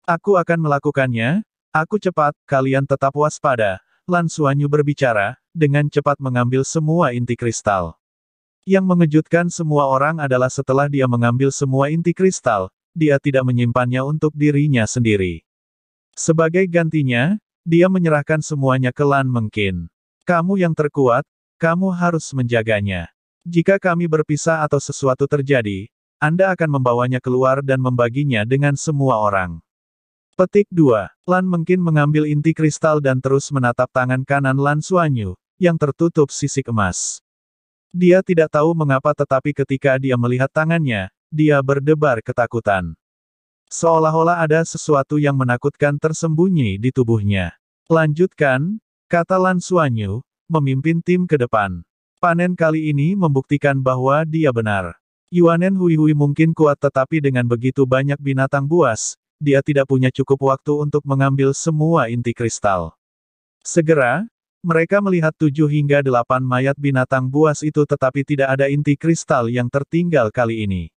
Aku akan melakukannya, aku cepat, kalian tetap waspada, Lan Suanyu berbicara, dengan cepat mengambil semua inti kristal. Yang mengejutkan semua orang adalah setelah dia mengambil semua inti kristal, dia tidak menyimpannya untuk dirinya sendiri. Sebagai gantinya, dia menyerahkan semuanya ke Lan Mengkin. Kamu yang terkuat, kamu harus menjaganya. Jika kami berpisah atau sesuatu terjadi, Anda akan membawanya keluar dan membaginya dengan semua orang. Petik 2. Lan mungkin mengambil inti kristal dan terus menatap tangan kanan Lan Suanyu, yang tertutup sisik emas. Dia tidak tahu mengapa tetapi ketika dia melihat tangannya, dia berdebar ketakutan. Seolah-olah ada sesuatu yang menakutkan tersembunyi di tubuhnya. Lanjutkan, kata Lan Suanyu, memimpin tim ke depan. Panen kali ini membuktikan bahwa dia benar. Yuanen Hui Hui mungkin kuat tetapi dengan begitu banyak binatang buas, dia tidak punya cukup waktu untuk mengambil semua inti kristal. Segera, mereka melihat tujuh hingga delapan mayat binatang buas itu tetapi tidak ada inti kristal yang tertinggal kali ini.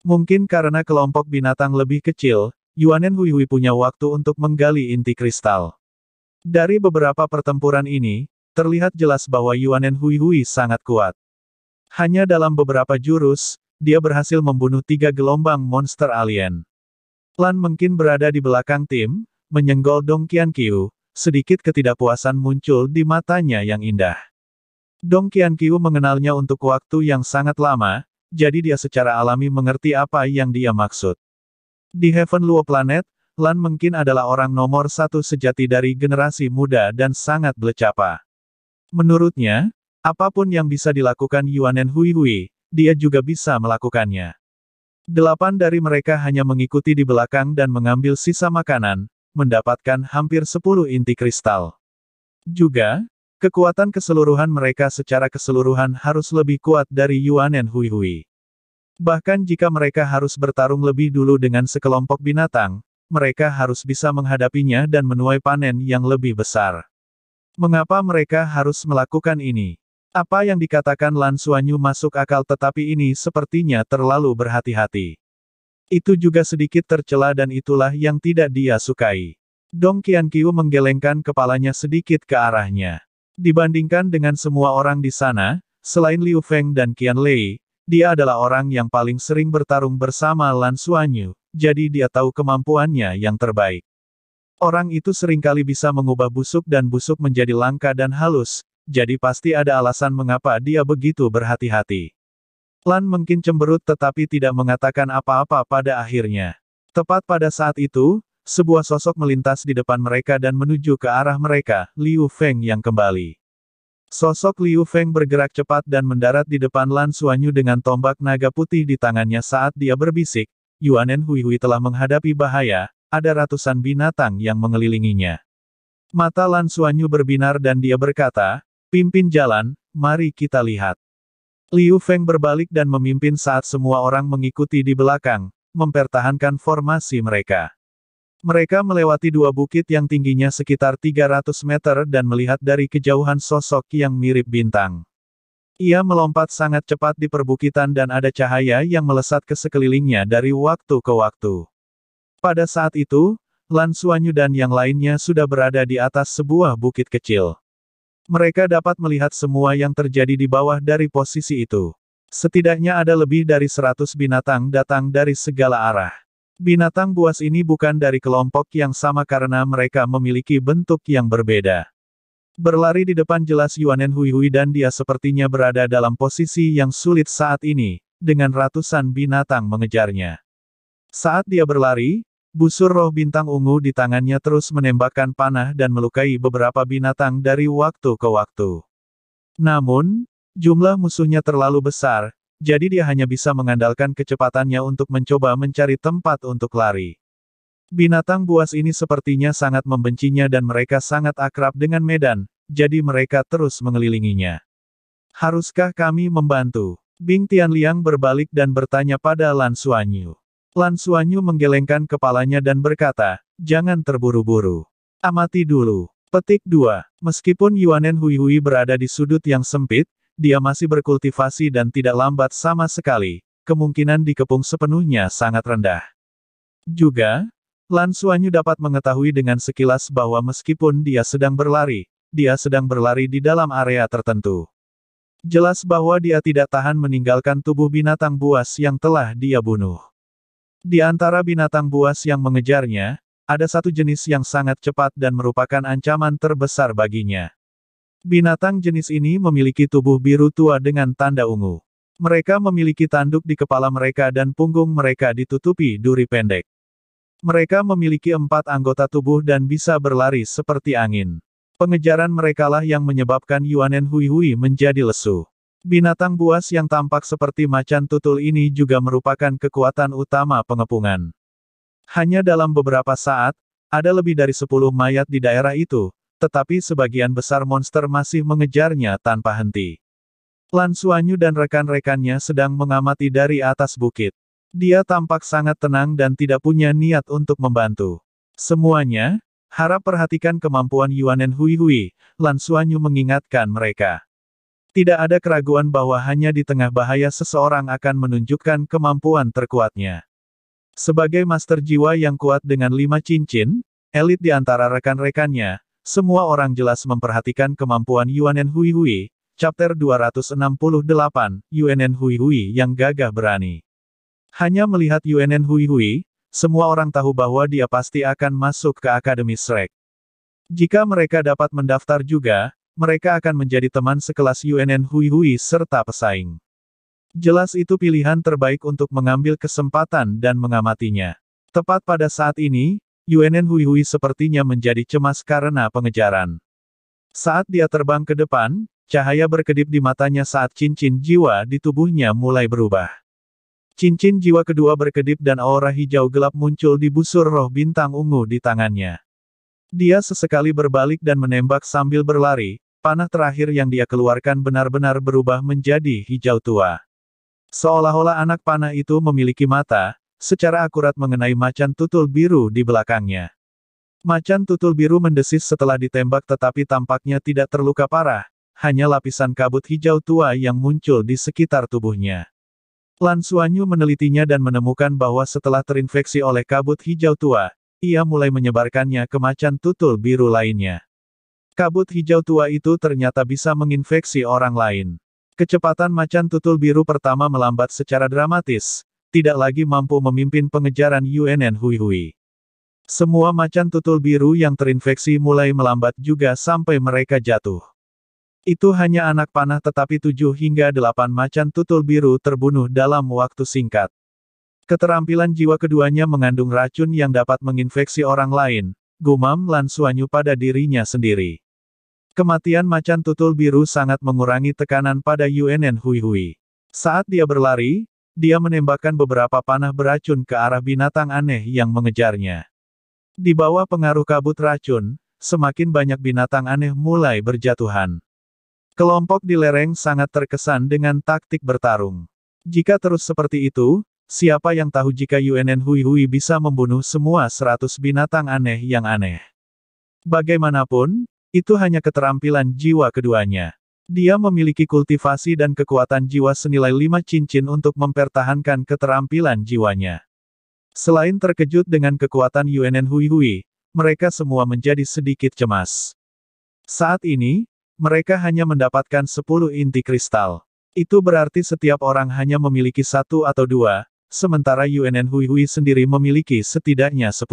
Mungkin karena kelompok binatang lebih kecil, Yuanen Hui Hui punya waktu untuk menggali inti kristal. Dari beberapa pertempuran ini, terlihat jelas bahwa Yuanen Hui Hui sangat kuat. Hanya dalam beberapa jurus, dia berhasil membunuh tiga gelombang monster alien. Lan mungkin berada di belakang tim, menyenggol Dong Qianqiu, sedikit ketidakpuasan muncul di matanya yang indah. Dong Qianqiu mengenalnya untuk waktu yang sangat lama, jadi dia secara alami mengerti apa yang dia maksud. Di Heaven Luo Planet, Lan mungkin adalah orang nomor satu sejati dari generasi muda dan sangat belecapa. Menurutnya, Apa pun yang bisa dilakukan Yuanen Hui Hui, dia juga bisa melakukannya. Delapan dari mereka hanya mengikuti di belakang dan mengambil sisa makanan, mendapatkan hampir sepuluh inti kristal. Juga, kekuatan keseluruhan mereka secara keseluruhan harus lebih kuat dari Yuanen Hui Hui. Bahkan jika mereka harus bertarung lebih dulu dengan sekelompok binatang, mereka harus bisa menghadapinya dan menuai panen yang lebih besar. Mengapa mereka harus melakukan ini? Apa yang dikatakan Lan Suanyu masuk akal tetapi ini sepertinya terlalu berhati-hati. Itu juga sedikit tercela dan itulah yang tidak dia sukai. Dong Qianqiu menggelengkan kepalanya sedikit ke arahnya. Dibandingkan dengan semua orang di sana, selain Liu Feng dan Qian Lei, dia adalah orang yang paling sering bertarung bersama Lan Suanyu, jadi dia tahu kemampuannya yang terbaik. Orang itu sering kali bisa mengubah busuk dan busuk menjadi langka dan halus, jadi pasti ada alasan mengapa dia begitu berhati-hati. Lan mungkin cemberut tetapi tidak mengatakan apa-apa pada akhirnya. Tepat pada saat itu, sebuah sosok melintas di depan mereka dan menuju ke arah mereka, Liu Feng yang kembali. Sosok Liu Feng bergerak cepat dan mendarat di depan Lan Suanyu dengan tombak naga putih di tangannya saat dia berbisik, Yuanen Hui Hui telah menghadapi bahaya, ada ratusan binatang yang mengelilinginya. Mata Lan Suanyu berbinar dan dia berkata, Pimpin jalan, mari kita lihat. Liu Feng berbalik dan memimpin saat semua orang mengikuti di belakang, mempertahankan formasi mereka. Mereka melewati dua bukit yang tingginya sekitar 300 meter dan melihat dari kejauhan sosok yang mirip bintang. Ia melompat sangat cepat di perbukitan dan ada cahaya yang melesat ke sekelilingnya dari waktu ke waktu. Pada saat itu, Lan Suanyu dan yang lainnya sudah berada di atas sebuah bukit kecil. Mereka dapat melihat semua yang terjadi di bawah dari posisi itu. Setidaknya ada lebih dari seratus binatang datang dari segala arah. Binatang buas ini bukan dari kelompok yang sama karena mereka memiliki bentuk yang berbeda. Berlari di depan jelas Yuanen Hui Hui dan dia sepertinya berada dalam posisi yang sulit saat ini, dengan ratusan binatang mengejarnya. Saat dia berlari, Busur roh bintang ungu di tangannya terus menembakkan panah dan melukai beberapa binatang dari waktu ke waktu. Namun, jumlah musuhnya terlalu besar, jadi dia hanya bisa mengandalkan kecepatannya untuk mencoba mencari tempat untuk lari. Binatang buas ini sepertinya sangat membencinya dan mereka sangat akrab dengan medan, jadi mereka terus mengelilinginya. Haruskah kami membantu? Bing Tianliang berbalik dan bertanya pada Lan Suanyu. Lan Suanyu menggelengkan kepalanya dan berkata, jangan terburu-buru. Amati dulu. Petik 2. Meskipun Yuanen Hui Hui berada di sudut yang sempit, dia masih berkultivasi dan tidak lambat sama sekali, kemungkinan dikepung sepenuhnya sangat rendah. Juga, Lan Suanyu dapat mengetahui dengan sekilas bahwa meskipun dia sedang berlari, dia sedang berlari di dalam area tertentu. Jelas bahwa dia tidak tahan meninggalkan tubuh binatang buas yang telah dia bunuh. Di antara binatang buas yang mengejarnya, ada satu jenis yang sangat cepat dan merupakan ancaman terbesar baginya. Binatang jenis ini memiliki tubuh biru tua dengan tanda ungu. Mereka memiliki tanduk di kepala mereka dan punggung mereka ditutupi duri pendek. Mereka memiliki empat anggota tubuh dan bisa berlari seperti angin. Pengejaran merekalah yang menyebabkan Yuanen Hui Hui menjadi lesu. Binatang buas yang tampak seperti macan tutul ini juga merupakan kekuatan utama pengepungan. Hanya dalam beberapa saat, ada lebih dari sepuluh mayat di daerah itu, tetapi sebagian besar monster masih mengejarnya tanpa henti. Lan Suanyu dan rekan-rekannya sedang mengamati dari atas bukit. Dia tampak sangat tenang dan tidak punya niat untuk membantu. Semuanya, harap perhatikan kemampuan Yuanen Hui Hui, Lan Suanyu mengingatkan mereka. Tidak ada keraguan bahwa hanya di tengah bahaya seseorang akan menunjukkan kemampuan terkuatnya. Sebagai master jiwa yang kuat dengan lima cincin, elit di antara rekan-rekannya, semua orang jelas memperhatikan kemampuan Yuanen Hui Hui, chapter 268, Yuanen Hui Hui yang gagah berani. Hanya melihat UNN Hui Hui, semua orang tahu bahwa dia pasti akan masuk ke Akademi Shrek. Jika mereka dapat mendaftar juga, mereka akan menjadi teman sekelas UNN Hui Hui serta pesaing. Jelas itu pilihan terbaik untuk mengambil kesempatan dan mengamatinya. Tepat pada saat ini, UNN Hui Hui sepertinya menjadi cemas karena pengejaran. Saat dia terbang ke depan, cahaya berkedip di matanya saat cincin jiwa di tubuhnya mulai berubah. Cincin jiwa kedua berkedip dan aura hijau gelap muncul di busur roh bintang ungu di tangannya. Dia sesekali berbalik dan menembak sambil berlari, panah terakhir yang dia keluarkan benar-benar berubah menjadi hijau tua. Seolah-olah anak panah itu memiliki mata, secara akurat mengenai macan tutul biru di belakangnya. Macan tutul biru mendesis setelah ditembak tetapi tampaknya tidak terluka parah, hanya lapisan kabut hijau tua yang muncul di sekitar tubuhnya. Lan Suanyu menelitinya dan menemukan bahwa setelah terinfeksi oleh kabut hijau tua, ia mulai menyebarkannya ke macan tutul biru lainnya. Kabut hijau tua itu ternyata bisa menginfeksi orang lain. Kecepatan macan tutul biru pertama melambat secara dramatis, tidak lagi mampu memimpin pengejaran UNN Hui Hui. Semua macan tutul biru yang terinfeksi mulai melambat juga sampai mereka jatuh. Itu hanya anak panah tetapi tujuh hingga delapan macan tutul biru terbunuh dalam waktu singkat. Keterampilan jiwa keduanya mengandung racun yang dapat menginfeksi orang lain, gumam Lan Suanyu pada dirinya sendiri. Kematian macan tutul biru sangat mengurangi tekanan pada UNN Hui Hui. Saat dia berlari, dia menembakkan beberapa panah beracun ke arah binatang aneh yang mengejarnya. Di bawah pengaruh kabut racun, semakin banyak binatang aneh mulai berjatuhan. Kelompok di lereng sangat terkesan dengan taktik bertarung. Jika terus seperti itu, siapa yang tahu jika UNN Hui Hui bisa membunuh semua seratus binatang aneh yang aneh. Bagaimanapun, itu hanya keterampilan jiwa keduanya. Dia memiliki kultivasi dan kekuatan jiwa senilai lima cincin untuk mempertahankan keterampilan jiwanya. Selain terkejut dengan kekuatan UNN Hui Hui, mereka semua menjadi sedikit cemas. Saat ini, mereka hanya mendapatkan 10 inti kristal. Itu berarti setiap orang hanya memiliki satu atau dua, sementara UNN Hui Hui sendiri memiliki setidaknya 10.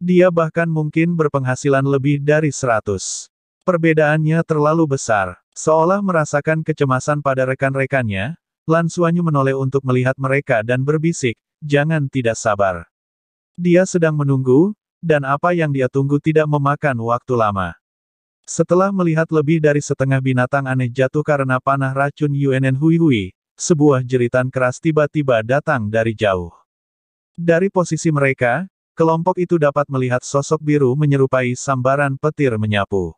Dia bahkan mungkin berpenghasilan lebih dari 100. Perbedaannya terlalu besar. Seolah merasakan kecemasan pada rekan-rekannya, Lan Suanyu menoleh untuk melihat mereka dan berbisik, jangan tidak sabar. Dia sedang menunggu, dan apa yang dia tunggu tidak memakan waktu lama. Setelah melihat lebih dari setengah binatang aneh jatuh karena panah racun UNN Hui Hui, sebuah jeritan keras tiba-tiba datang dari jauh. Dari posisi mereka, kelompok itu dapat melihat sosok biru menyerupai sambaran petir menyapu.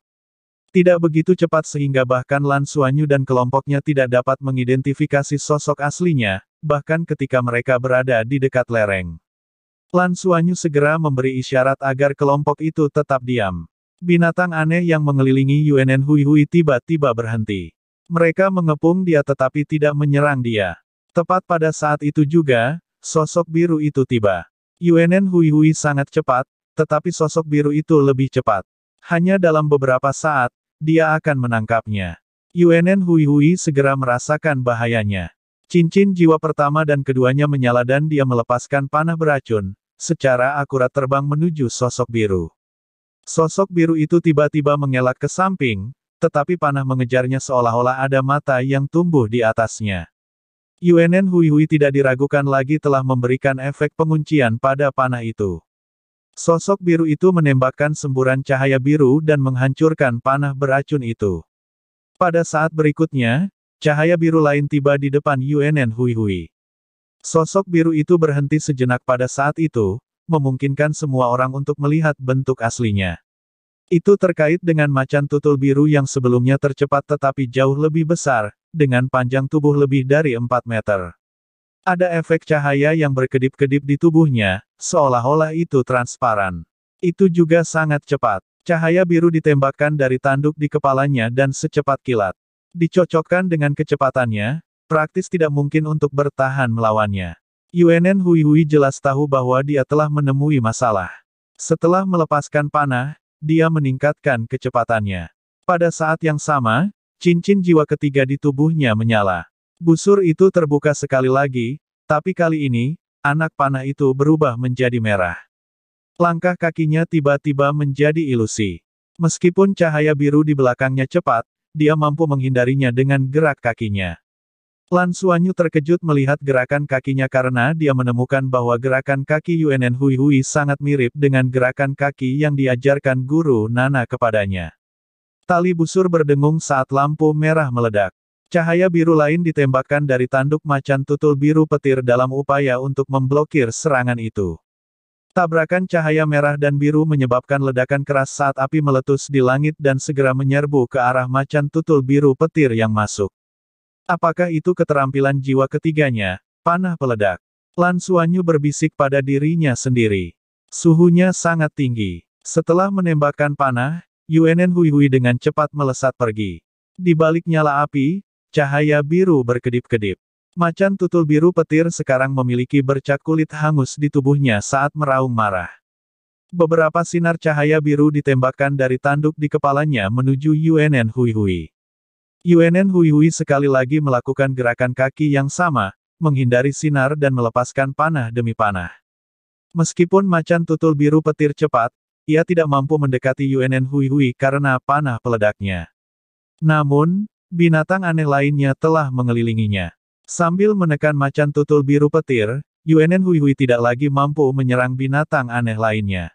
Tidak begitu cepat sehingga bahkan Lan Suanyu dan kelompoknya tidak dapat mengidentifikasi sosok aslinya, bahkan ketika mereka berada di dekat lereng. Lan Suanyu segera memberi isyarat agar kelompok itu tetap diam. Binatang aneh yang mengelilingi UNN Hui tiba-tiba berhenti. Mereka mengepung dia tetapi tidak menyerang dia. Tepat pada saat itu juga, sosok biru itu tiba. Hui Hui sangat cepat, tetapi sosok biru itu lebih cepat. Hanya dalam beberapa saat, dia akan menangkapnya. UNN Hui Hui segera merasakan bahayanya. Cincin jiwa pertama dan keduanya menyala dan dia melepaskan panah beracun, secara akurat terbang menuju sosok biru. Sosok biru itu tiba-tiba mengelak ke samping, tetapi panah mengejarnya seolah-olah ada mata yang tumbuh di atasnya. UNN Hui Hui tidak diragukan lagi telah memberikan efek penguncian pada panah itu. Sosok biru itu menembakkan semburan cahaya biru dan menghancurkan panah beracun itu. Pada saat berikutnya, cahaya biru lain tiba di depan UNN Hui Hui. Sosok biru itu berhenti sejenak pada saat itu, memungkinkan semua orang untuk melihat bentuk aslinya. Itu terkait dengan macan tutul biru yang sebelumnya tercepat tetapi jauh lebih besar, dengan panjang tubuh lebih dari 4 meter. Ada efek cahaya yang berkedip-kedip di tubuhnya, seolah-olah itu transparan. Itu juga sangat cepat. Cahaya biru ditembakkan dari tanduk di kepalanya dan secepat kilat. Dicocokkan dengan kecepatannya, praktis tidak mungkin untuk bertahan melawannya. UNN Hui Hui jelas tahu bahwa dia telah menemui masalah. Setelah melepaskan panah, dia meningkatkan kecepatannya. Pada saat yang sama, cincin jiwa ketiga di tubuhnya menyala. Busur itu terbuka sekali lagi, tapi kali ini, anak panah itu berubah menjadi merah. Langkah kakinya tiba-tiba menjadi ilusi. Meskipun cahaya biru di belakangnya cepat, dia mampu menghindarinya dengan gerak kakinya. Lan Suanyu terkejut melihat gerakan kakinya karena dia menemukan bahwa gerakan kaki Yuenen Hui Hui sangat mirip dengan gerakan kaki yang diajarkan guru Nana kepadanya. Tali busur berdengung saat lampu merah meledak. Cahaya biru lain ditembakkan dari tanduk macan tutul biru petir dalam upaya untuk memblokir serangan itu. Tabrakan cahaya merah dan biru menyebabkan ledakan keras saat api meletus di langit dan segera menyerbu ke arah macan tutul biru petir yang masuk. Apakah itu keterampilan jiwa ketiganya? Panah peledak. Lan Suanyu berbisik pada dirinya sendiri. Suhunya sangat tinggi. Setelah menembakkan panah, Yuenen Hui Hui dengan cepat melesat pergi. Di balik nyala api, cahaya biru berkedip-kedip. Macan tutul biru petir sekarang memiliki bercak kulit hangus di tubuhnya saat meraung marah. Beberapa sinar cahaya biru ditembakkan dari tanduk di kepalanya menuju Yuenen Hui Hui. UNN Hui Hui sekali lagi melakukan gerakan kaki yang sama, menghindari sinar dan melepaskan panah demi panah. Meskipun macan tutul biru petir cepat, ia tidak mampu mendekati UNN Hui Hui karena panah peledaknya. Namun, binatang aneh lainnya telah mengelilinginya. Sambil menekan macan tutul biru petir, UNN Hui Hui tidak lagi mampu menyerang binatang aneh lainnya.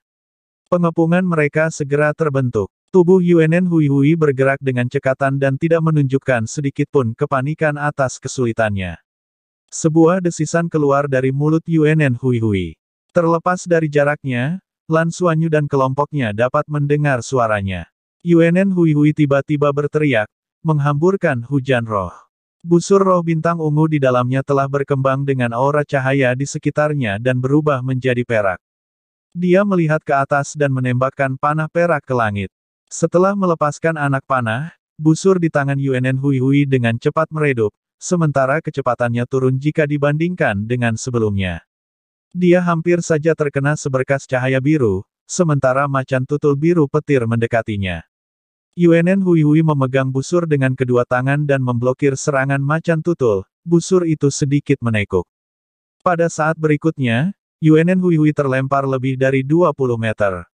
Pengepungan mereka segera terbentuk. Tubuh UNN Hui Hui bergerak dengan cekatan dan tidak menunjukkan sedikitpun kepanikan atas kesulitannya. Sebuah desisan keluar dari mulut UNN Hui Hui. Terlepas dari jaraknya, Lan Suanyu dan kelompoknya dapat mendengar suaranya. UNN Hui Hui tiba-tiba berteriak, menghamburkan hujan roh. Busur roh bintang ungu di dalamnya telah berkembang dengan aura cahaya di sekitarnya dan berubah menjadi perak. Dia melihat ke atas dan menembakkan panah perak ke langit. Setelah melepaskan anak panah, busur di tangan UNN Hui Hui dengan cepat meredup, sementara kecepatannya turun jika dibandingkan dengan sebelumnya. Dia hampir saja terkena seberkas cahaya biru, sementara macan tutul biru petir mendekatinya. UNN Hui Hui memegang busur dengan kedua tangan dan memblokir serangan macan tutul, busur itu sedikit menekuk. Pada saat berikutnya, UNN Hui Hui terlempar lebih dari 20 meter.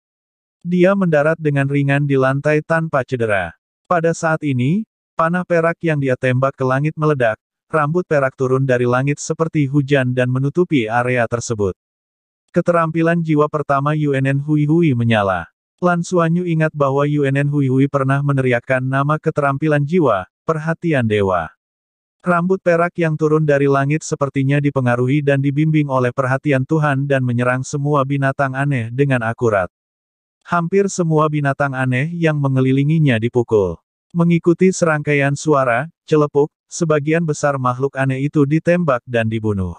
Dia mendarat dengan ringan di lantai tanpa cedera. Pada saat ini, panah perak yang dia tembak ke langit meledak, rambut perak turun dari langit seperti hujan dan menutupi area tersebut. Keterampilan jiwa pertama UNN Hui Hui menyala. Lan Suanyu ingat bahwa UNN Hui Hui pernah meneriakkan nama keterampilan jiwa, perhatian dewa. Rambut perak yang turun dari langit sepertinya dipengaruhi dan dibimbing oleh perhatian Tuhan dan menyerang semua binatang aneh dengan akurat. Hampir semua binatang aneh yang mengelilinginya dipukul. Mengikuti serangkaian suara, celepuk, sebagian besar makhluk aneh itu ditembak dan dibunuh.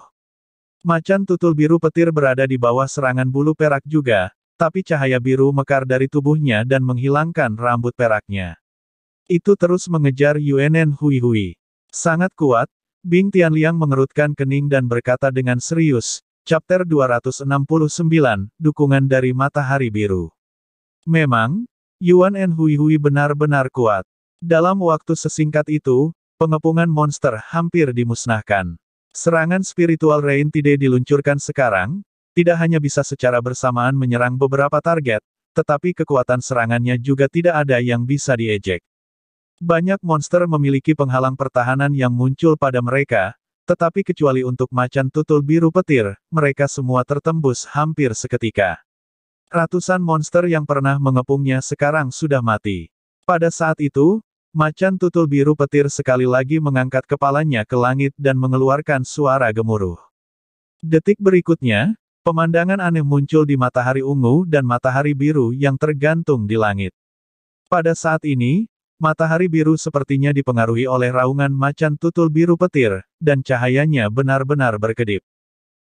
Macan tutul biru petir berada di bawah serangan bulu perak juga, tapi cahaya biru mekar dari tubuhnya dan menghilangkan rambut peraknya. Itu terus mengejar UNN Hui Hui. Sangat kuat, Bing Tianliang mengerutkan kening dan berkata dengan serius, Chapter 269, Dukungan dari Matahari Biru. Memang, Yuan and Hui Hui benar-benar kuat. Dalam waktu sesingkat itu, pengepungan monster hampir dimusnahkan. Serangan spiritual Rain Tide diluncurkan sekarang, tidak hanya bisa secara bersamaan menyerang beberapa target, tetapi kekuatan serangannya juga tidak ada yang bisa diejek. Banyak monster memiliki penghalang pertahanan yang muncul pada mereka, Tetapi kecuali untuk macan tutul biru petir, mereka semua tertembus hampir seketika. Ratusan monster yang pernah mengepungnya sekarang sudah mati. Pada saat itu, macan tutul biru petir sekali lagi mengangkat kepalanya ke langit dan mengeluarkan suara gemuruh. Detik berikutnya, pemandangan aneh muncul di matahari ungu dan matahari biru yang tergantung di langit. Pada saat ini, Matahari biru sepertinya dipengaruhi oleh raungan macan tutul biru petir, dan cahayanya benar-benar berkedip.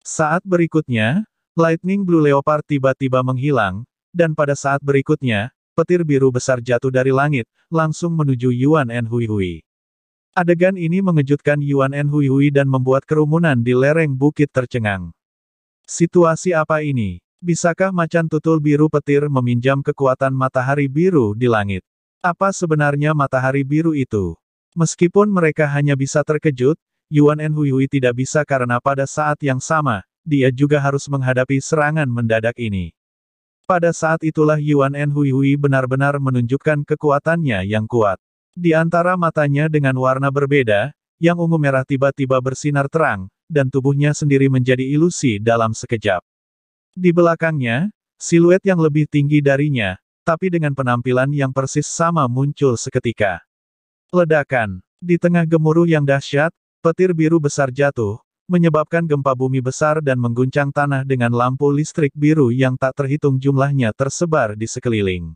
Saat berikutnya, Lightning Blue Leopard tiba-tiba menghilang, dan pada saat berikutnya, petir biru besar jatuh dari langit, langsung menuju Yuan En Hui Hui. Adegan ini mengejutkan Yuan En Hui Hui dan membuat kerumunan di lereng bukit tercengang. Situasi apa ini? Bisakah macan tutul biru petir meminjam kekuatan matahari biru di langit? Apa sebenarnya matahari biru itu? Meskipun mereka hanya bisa terkejut, Yuan En Hui Hui tidak bisa karena pada saat yang sama, dia juga harus menghadapi serangan mendadak ini. Pada saat itulah Yuan En Hui Hui benar-benar menunjukkan kekuatannya yang kuat. Di antara matanya dengan warna berbeda, yang ungu merah tiba-tiba bersinar terang, dan tubuhnya sendiri menjadi ilusi dalam sekejap. Di belakangnya, siluet yang lebih tinggi darinya, tapi dengan penampilan yang persis sama muncul seketika. Ledakan. Di tengah gemuruh yang dahsyat, petir biru besar jatuh, menyebabkan gempa bumi besar dan mengguncang tanah dengan lampu listrik biru yang tak terhitung jumlahnya tersebar di sekeliling.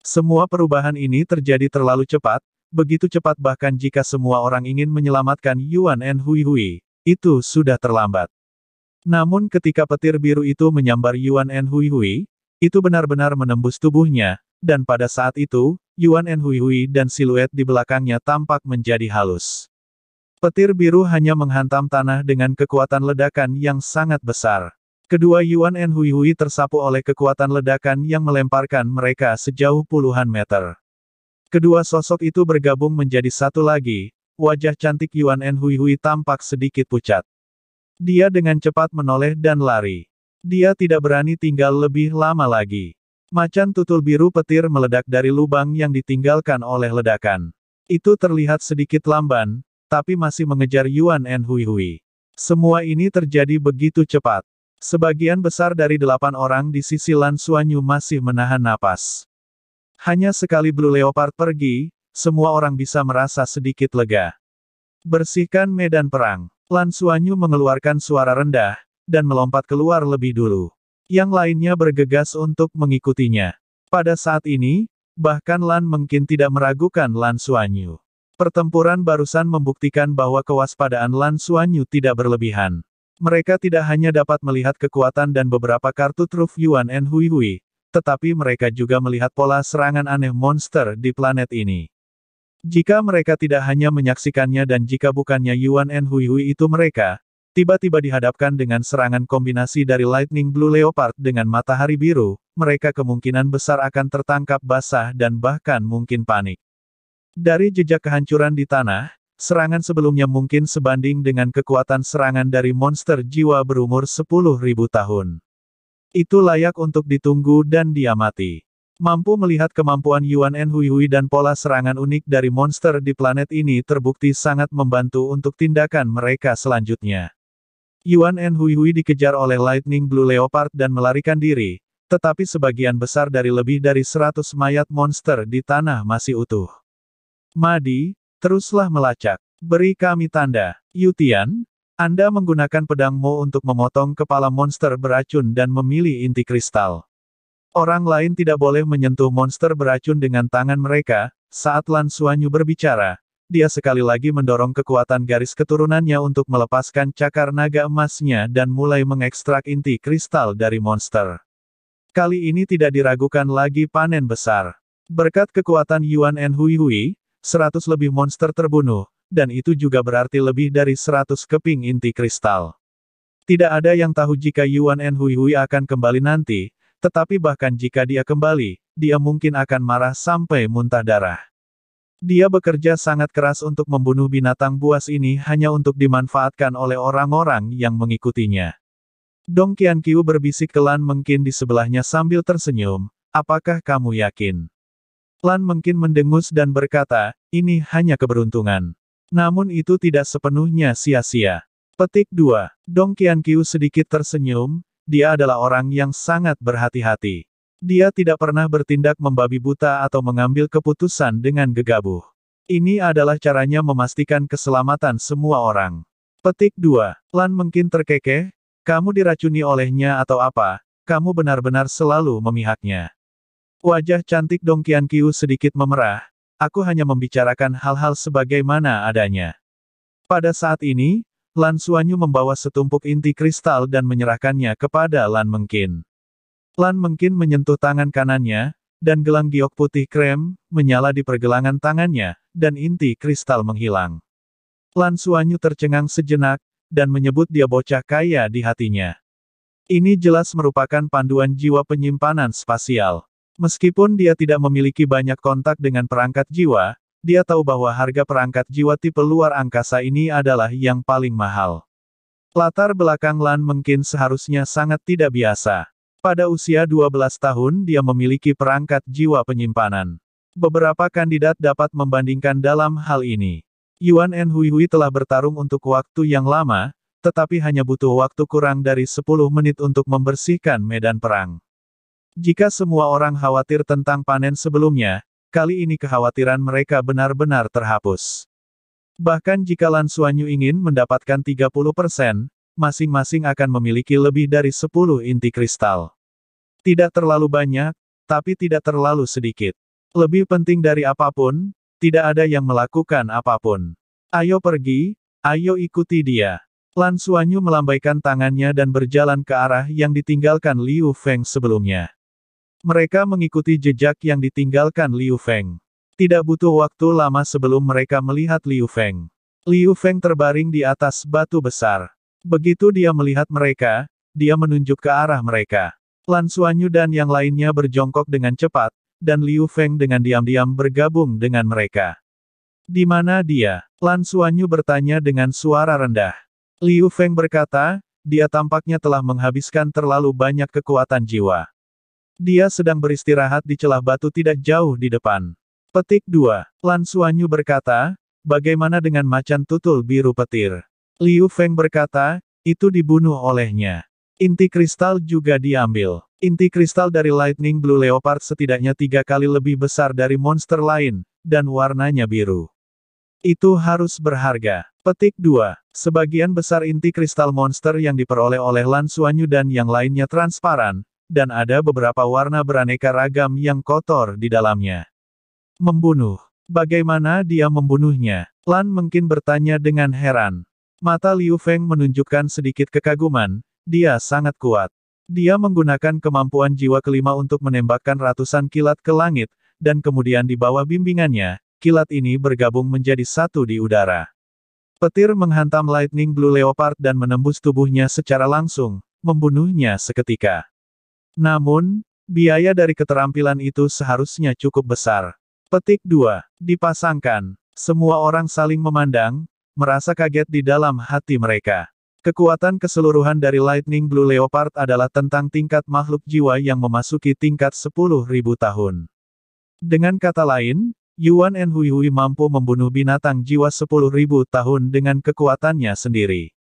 Semua perubahan ini terjadi terlalu cepat, begitu cepat bahkan jika semua orang ingin menyelamatkan Yuan En Hui Hui, itu sudah terlambat. Namun ketika petir biru itu menyambar Yuan En Hui Hui, itu benar-benar menembus tubuhnya, dan pada saat itu, Yuan En Hui Hui dan siluet di belakangnya tampak menjadi halus. Petir biru hanya menghantam tanah dengan kekuatan ledakan yang sangat besar. Kedua Yuan En Hui Hui tersapu oleh kekuatan ledakan yang melemparkan mereka sejauh puluhan meter. Kedua sosok itu bergabung menjadi satu lagi, wajah cantik Yuan En Hui Hui tampak sedikit pucat. Dia dengan cepat menoleh dan lari. Dia tidak berani tinggal lebih lama lagi. Macan tutul biru petir meledak dari lubang yang ditinggalkan oleh ledakan. Itu terlihat sedikit lamban, tapi masih mengejar Yuan En Hui Hui. Semua ini terjadi begitu cepat. Sebagian besar dari delapan orang di sisi Lan Suanyu masih menahan napas. Hanya sekali Blue Leopard pergi, semua orang bisa merasa sedikit lega. Bersihkan medan perang. Lan Suanyu mengeluarkan suara rendah, dan melompat keluar lebih dulu. Yang lainnya bergegas untuk mengikutinya. Pada saat ini, bahkan Lan mungkin tidak meragukan Lan Suanyu. Pertempuran barusan membuktikan bahwa kewaspadaan Lan Suanyu tidak berlebihan. Mereka tidak hanya dapat melihat kekuatan dan beberapa kartu truf Yuan En Hui Hui, tetapi mereka juga melihat pola serangan aneh monster di planet ini. Jika mereka tidak hanya menyaksikannya dan jika bukannya Yuan En Hui Hui itu mereka, Tiba-tiba dihadapkan dengan serangan kombinasi dari Lightning Blue Leopard dengan Matahari Biru, mereka kemungkinan besar akan tertangkap basah dan bahkan mungkin panik. Dari jejak kehancuran di tanah, serangan sebelumnya mungkin sebanding dengan kekuatan serangan dari monster jiwa berumur 10.000 tahun. Itu layak untuk ditunggu dan diamati. Mampu melihat kemampuan Yuan En Hui Hui dan pola serangan unik dari monster di planet ini terbukti sangat membantu untuk tindakan mereka selanjutnya. Yuan En Hui Hui dikejar oleh Lightning Blue Leopard dan melarikan diri, tetapi sebagian besar dari lebih dari 100 mayat monster di tanah masih utuh. Madi, teruslah melacak. Beri kami tanda. Yutian, Anda menggunakan pedang Mo untuk memotong kepala monster beracun dan memilih inti kristal. Orang lain tidak boleh menyentuh monster beracun dengan tangan mereka, saat Lan Suanyu berbicara, dia sekali lagi mendorong kekuatan garis keturunannya untuk melepaskan cakar naga emasnya dan mulai mengekstrak inti kristal dari monster. Kali ini tidak diragukan lagi panen besar. Berkat kekuatan Yuan En Hui Hui, 100 lebih monster terbunuh, dan itu juga berarti lebih dari 100 keping inti kristal. Tidak ada yang tahu jika Yuan En Hui Hui akan kembali nanti, tetapi bahkan jika dia kembali, dia mungkin akan marah sampai muntah darah. Dia bekerja sangat keras untuk membunuh binatang buas ini hanya untuk dimanfaatkan oleh orang-orang yang mengikutinya. Dong Qianqiu berbisik ke Lan Mengkin di sebelahnya sambil tersenyum, apakah kamu yakin? Lan Mengkin mendengus dan berkata, ini hanya keberuntungan. Namun itu tidak sepenuhnya sia-sia. Petik 2. Dong Qianqiu sedikit tersenyum, dia adalah orang yang sangat berhati-hati. Dia tidak pernah bertindak membabi buta atau mengambil keputusan dengan gegabah. Ini adalah caranya memastikan keselamatan semua orang. Petik 2. Lan mungkin terkekeh, kamu diracuni olehnya atau apa, kamu benar-benar selalu memihaknya. Wajah cantik Dong Qianqiu sedikit memerah, aku hanya membicarakan hal-hal sebagaimana adanya. Pada saat ini, Lan Suanyu membawa setumpuk inti kristal dan menyerahkannya kepada Lan Mengkin. Lan Mengkin menyentuh tangan kanannya, dan gelang giok putih krem, menyala di pergelangan tangannya, dan inti kristal menghilang. Lan Suanyu tercengang sejenak, dan menyebut dia bocah kaya di hatinya. Ini jelas merupakan panduan jiwa penyimpanan spasial. Meskipun dia tidak memiliki banyak kontak dengan perangkat jiwa, dia tahu bahwa harga perangkat jiwa tipe luar angkasa ini adalah yang paling mahal. Latar belakang Lan mungkin seharusnya sangat tidak biasa. Pada usia 12 tahun dia memiliki perangkat jiwa penyimpanan. Beberapa kandidat dapat membandingkan dalam hal ini. Yuan En Hui Hui telah bertarung untuk waktu yang lama, tetapi hanya butuh waktu kurang dari 10 menit untuk membersihkan medan perang. Jika semua orang khawatir tentang panen sebelumnya, kali ini kekhawatiran mereka benar-benar terhapus. Bahkan jika Lan Suanyu ingin mendapatkan 30%, masing-masing akan memiliki lebih dari 10 inti kristal. Tidak terlalu banyak, tapi tidak terlalu sedikit. Lebih penting dari apa pun, tidak ada yang melakukan apa pun. Ayo pergi, ayo ikuti dia. Lan Suanyu melambaikan tangannya dan berjalan ke arah yang ditinggalkan Liu Feng sebelumnya. Mereka mengikuti jejak yang ditinggalkan Liu Feng. Tidak butuh waktu lama sebelum mereka melihat Liu Feng. Liu Feng terbaring di atas batu besar. Begitu dia melihat mereka, dia menunjuk ke arah mereka. Lan Suanyu dan yang lainnya berjongkok dengan cepat, dan Liu Feng dengan diam-diam bergabung dengan mereka. Di mana dia? Lan Suanyu bertanya dengan suara rendah. Liu Feng berkata, dia tampaknya telah menghabiskan terlalu banyak kekuatan jiwa. Dia sedang beristirahat di celah batu tidak jauh di depan. Petik 2. Lan Suanyu berkata, bagaimana dengan macan tutul biru petir? Liu Feng berkata, itu dibunuh olehnya. Inti kristal juga diambil. Inti kristal dari Lightning Blue Leopard setidaknya tiga kali lebih besar dari monster lain, dan warnanya biru. Itu harus berharga. Petik 2. Sebagian besar inti kristal monster yang diperoleh oleh Lan Suanyu dan yang lainnya transparan, dan ada beberapa warna beraneka ragam yang kotor di dalamnya. Membunuh. Bagaimana dia membunuhnya? Lan mungkin bertanya dengan heran. Mata Liu Feng menunjukkan sedikit kekaguman, dia sangat kuat. Dia menggunakan kemampuan jiwa kelima untuk menembakkan ratusan kilat ke langit, dan kemudian di bawah bimbingannya, kilat ini bergabung menjadi satu di udara. Petir menghantam Lightning Blue Leopard dan menembus tubuhnya secara langsung, membunuhnya seketika. Namun, biaya dari keterampilan itu seharusnya cukup besar. Petik 2. Dipasangkan. Semua orang saling memandang, merasa kaget di dalam hati mereka. Kekuatan keseluruhan dari Lightning Blue Leopard adalah tentang tingkat makhluk jiwa yang memasuki tingkat 10.000 tahun. Dengan kata lain, Yuan En Hui Hui mampu membunuh binatang jiwa 10.000 tahun dengan kekuatannya sendiri.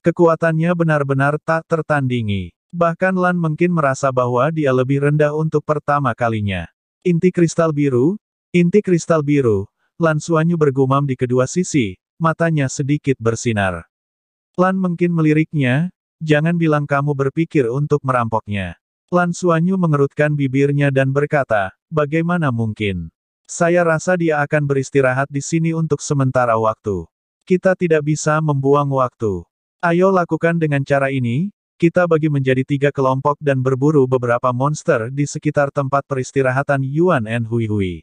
Kekuatannya benar-benar tak tertandingi. Bahkan Lan mungkin merasa bahwa dia lebih rendah untuk pertama kalinya. Inti kristal biru, inti kristal biru, Lan Suanyu bergumam di kedua sisi, Matanya sedikit bersinar. Lan mungkin meliriknya, jangan bilang kamu berpikir untuk merampoknya. Lan Suanyu mengerutkan bibirnya dan berkata, bagaimana mungkin? Saya rasa dia akan beristirahat di sini untuk sementara waktu. Kita tidak bisa membuang waktu. Ayo lakukan dengan cara ini, kita bagi menjadi tiga kelompok dan berburu beberapa monster di sekitar tempat peristirahatan Yuan and Hui Hui.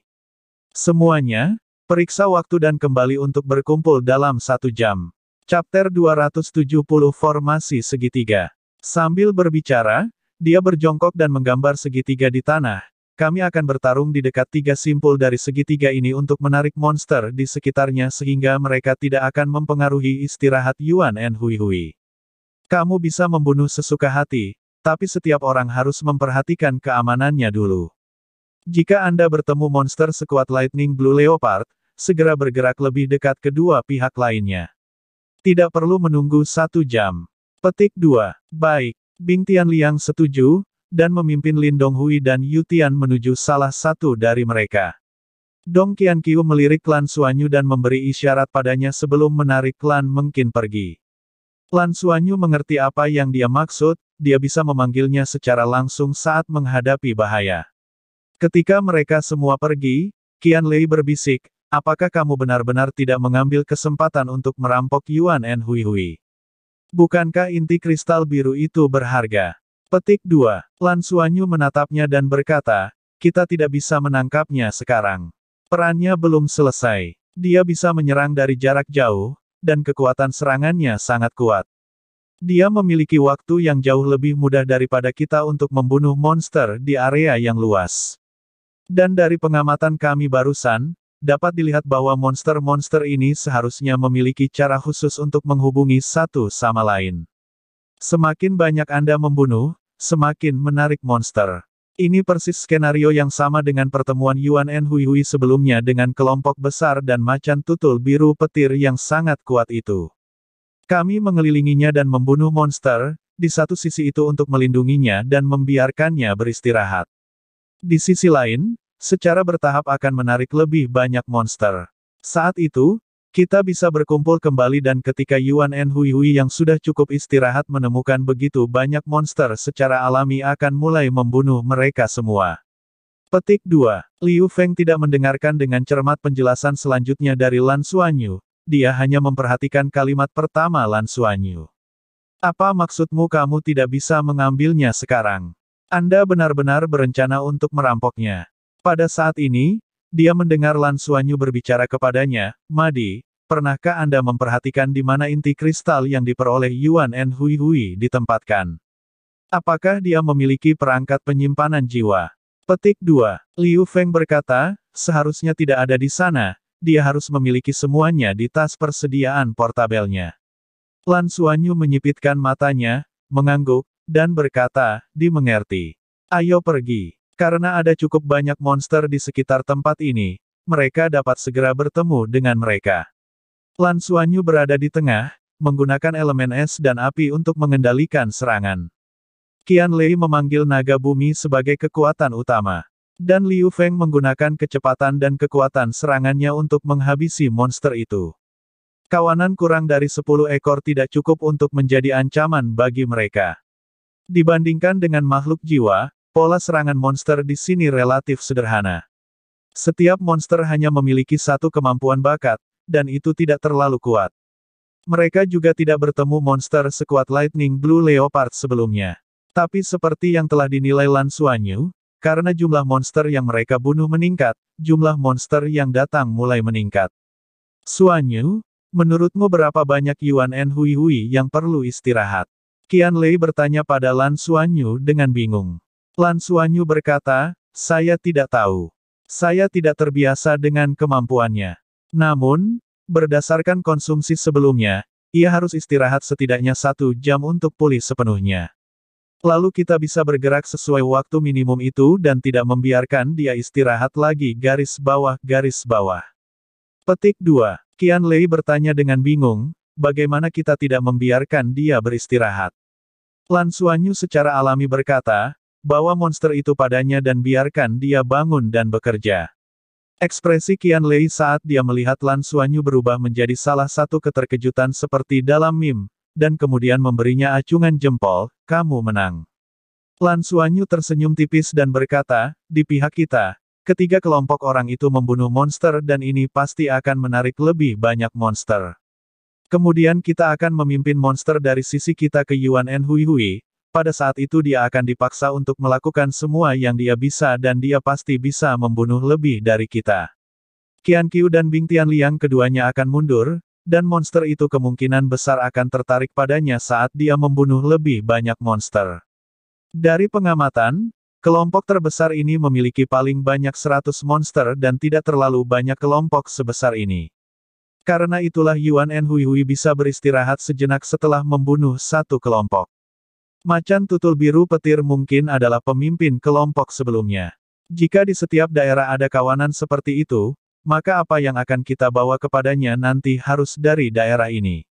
Semuanya, Periksa waktu dan kembali untuk berkumpul dalam satu jam. Chapter 270 Formasi Segitiga. Sambil berbicara, dia berjongkok dan menggambar segitiga di tanah. Kami akan bertarung di dekat tiga simpul dari segitiga ini untuk menarik monster di sekitarnya sehingga mereka tidak akan mempengaruhi istirahat Yuan and Hui Hui. Kamu bisa membunuh sesuka hati, tapi setiap orang harus memperhatikan keamanannya dulu. Jika Anda bertemu monster sekuat Lightning Blue Leopard, segera bergerak lebih dekat kedua pihak lainnya. Tidak perlu menunggu satu jam. Petik 2. Baik. Bing Tianliang setuju, dan memimpin Lin Donghui dan Yu Tian menuju salah satu dari mereka. Dong Qianqiu melirik Lan Suanyu dan memberi isyarat padanya sebelum menarik Lan Mengkin pergi. Lan Suanyu mengerti apa yang dia maksud, dia bisa memanggilnya secara langsung saat menghadapi bahaya. Ketika mereka semua pergi, Qian Lei berbisik, apakah kamu benar-benar tidak mengambil kesempatan untuk merampok Yuan En Hui Hui? Bukankah inti kristal biru itu berharga? Petik 2. Lan Suanyu menatapnya dan berkata, kita tidak bisa menangkapnya sekarang. Perannya belum selesai. Dia bisa menyerang dari jarak jauh, dan kekuatan serangannya sangat kuat. Dia memiliki waktu yang jauh lebih mudah daripada kita untuk membunuh monster di area yang luas. Dan dari pengamatan kami barusan, dapat dilihat bahwa monster-monster ini seharusnya memiliki cara khusus untuk menghubungi satu sama lain. Semakin banyak Anda membunuh, semakin menarik monster. Ini persis skenario yang sama dengan pertemuan Yuan En Hui Hui sebelumnya dengan kelompok besar dan macan tutul biru petir yang sangat kuat itu. Kami mengelilinginya dan membunuh monster, di satu sisi itu untuk melindunginya dan membiarkannya beristirahat. Di sisi lain, secara bertahap akan menarik lebih banyak monster. Saat itu, kita bisa berkumpul kembali dan ketika Yuan En Hui Hui yang sudah cukup istirahat menemukan begitu banyak monster secara alami akan mulai membunuh mereka semua. Petik 2. Liu Feng tidak mendengarkan dengan cermat penjelasan selanjutnya dari Lan Suanyu. Dia hanya memperhatikan kalimat pertama Lan Suanyu. Apa maksudmu kamu tidak bisa mengambilnya sekarang? Anda benar-benar berencana untuk merampoknya. Pada saat ini, dia mendengar Lan Suanyu berbicara kepadanya, Madi, pernahkah Anda memperhatikan di mana inti kristal yang diperoleh Yuan En Hui Hui ditempatkan? Apakah dia memiliki perangkat penyimpanan jiwa? Petik 2. Liu Feng berkata, seharusnya tidak ada di sana, dia harus memiliki semuanya di tas persediaan portabelnya. Lan Suanyu menyipitkan matanya, mengangguk, dan berkata, dimengerti. Ayo pergi. Karena ada cukup banyak monster di sekitar tempat ini, mereka dapat segera bertemu dengan mereka. Lan Suanyu berada di tengah, menggunakan elemen es dan api untuk mengendalikan serangan. Qian Lei memanggil naga bumi sebagai kekuatan utama. Dan Liu Feng menggunakan kecepatan dan kekuatan serangannya untuk menghabisi monster itu. Kawanan kurang dari 10 ekor tidak cukup untuk menjadi ancaman bagi mereka. Dibandingkan dengan makhluk jiwa, Pola serangan monster di sini relatif sederhana. Setiap monster hanya memiliki satu kemampuan bakat, dan itu tidak terlalu kuat. Mereka juga tidak bertemu monster sekuat Lightning Blue Leopard sebelumnya. Tapi seperti yang telah dinilai Lan Suanyu, karena jumlah monster yang mereka bunuh meningkat, jumlah monster yang datang mulai meningkat. Suanyu, menurutmu berapa banyak Yuan En Hui Hui yang perlu istirahat? Qian Lei bertanya pada Lan Suanyu dengan bingung. Lan Suanyu berkata, saya tidak tahu. Saya tidak terbiasa dengan kemampuannya. Namun, berdasarkan konsumsi sebelumnya, ia harus istirahat setidaknya satu jam untuk pulih sepenuhnya. Lalu kita bisa bergerak sesuai waktu minimum itu dan tidak membiarkan dia istirahat lagi garis bawah garis bawah. Petik 2. Kian Lei bertanya dengan bingung, bagaimana kita tidak membiarkan dia beristirahat? Lan Suanyu secara alami berkata, Bawa monster itu padanya dan biarkan dia bangun dan bekerja. Ekspresi Qian Lei saat dia melihat Lan Suanyu berubah menjadi salah satu keterkejutan seperti dalam meme, dan kemudian memberinya acungan jempol, kamu menang. Lan Suanyu tersenyum tipis dan berkata, di pihak kita, ketiga kelompok orang itu membunuh monster dan ini pasti akan menarik lebih banyak monster. Kemudian kita akan memimpin monster dari sisi kita ke Yuan En Hui Hui, pada saat itu dia akan dipaksa untuk melakukan semua yang dia bisa dan dia pasti bisa membunuh lebih dari kita. Qian Qiu dan Bing Tianliang keduanya akan mundur, dan monster itu kemungkinan besar akan tertarik padanya saat dia membunuh lebih banyak monster. Dari pengamatan, kelompok terbesar ini memiliki paling banyak 100 monster dan tidak terlalu banyak kelompok sebesar ini. Karena itulah Yuan En Hui Hui bisa beristirahat sejenak setelah membunuh satu kelompok. Macan tutul biru petir mungkin adalah pemimpin kelompok sebelumnya. Jika di setiap daerah ada kawanan seperti itu, maka apa yang akan kita bawa kepadanya nanti harus dari daerah ini.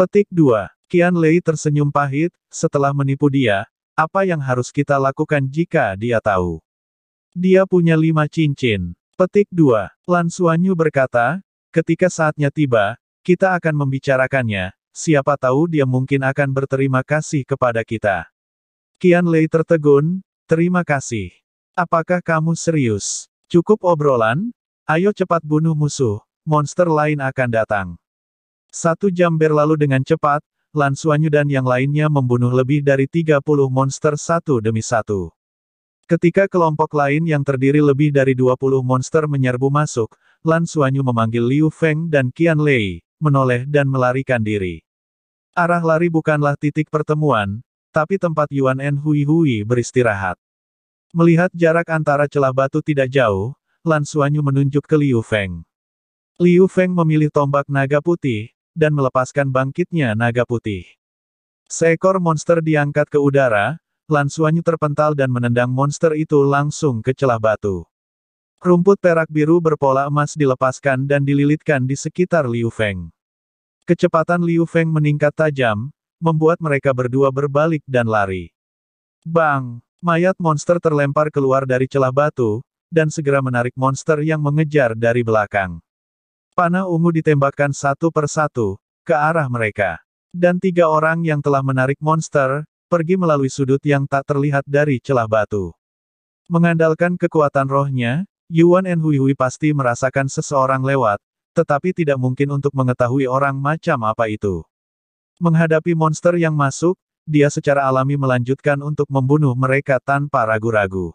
Petik 2. Kian Lei tersenyum pahit, setelah menipu dia, apa yang harus kita lakukan jika dia tahu? Dia punya lima cincin. Petik 2. Lan Suanyu berkata, ketika saatnya tiba, kita akan membicarakannya, siapa tahu dia mungkin akan berterima kasih kepada kita. Kian Lei tertegun, terima kasih. Apakah kamu serius? Cukup obrolan? Ayo cepat bunuh musuh, monster lain akan datang. Satu jam berlalu dengan cepat, Lan Suanyu dan yang lainnya membunuh lebih dari 30 monster satu demi satu. Ketika kelompok lain yang terdiri lebih dari 20 monster menyerbu masuk, Lan Suanyu memanggil Liu Feng dan Qian Lei, menoleh dan melarikan diri. Arah lari bukanlah titik pertemuan, tapi tempat Yuan En Hui Hui beristirahat. Melihat jarak antara celah batu tidak jauh, Lan Suanyu menunjuk ke Liu Feng. Liu Feng memilih tombak naga putih, dan melepaskan bangkitnya naga putih. Seekor monster diangkat ke udara, Lan Suanyu terpental dan menendang monster itu langsung ke celah batu. Rumput perak biru berpola emas dilepaskan dan dililitkan di sekitar Liu Feng. Kecepatan Liu Feng meningkat tajam, membuat mereka berdua berbalik dan lari. Bang! Mayat monster terlempar keluar dari celah batu, dan segera menarik monster yang mengejar dari belakang. Panah ungu ditembakkan satu per satu, ke arah mereka. Dan tiga orang yang telah menarik monster, pergi melalui sudut yang tak terlihat dari celah batu. Mengandalkan kekuatan rohnya, Yuan En Hui Hui pasti merasakan seseorang lewat, tetapi tidak mungkin untuk mengetahui orang macam apa itu. Menghadapi monster yang masuk, dia secara alami melanjutkan untuk membunuh mereka tanpa ragu-ragu.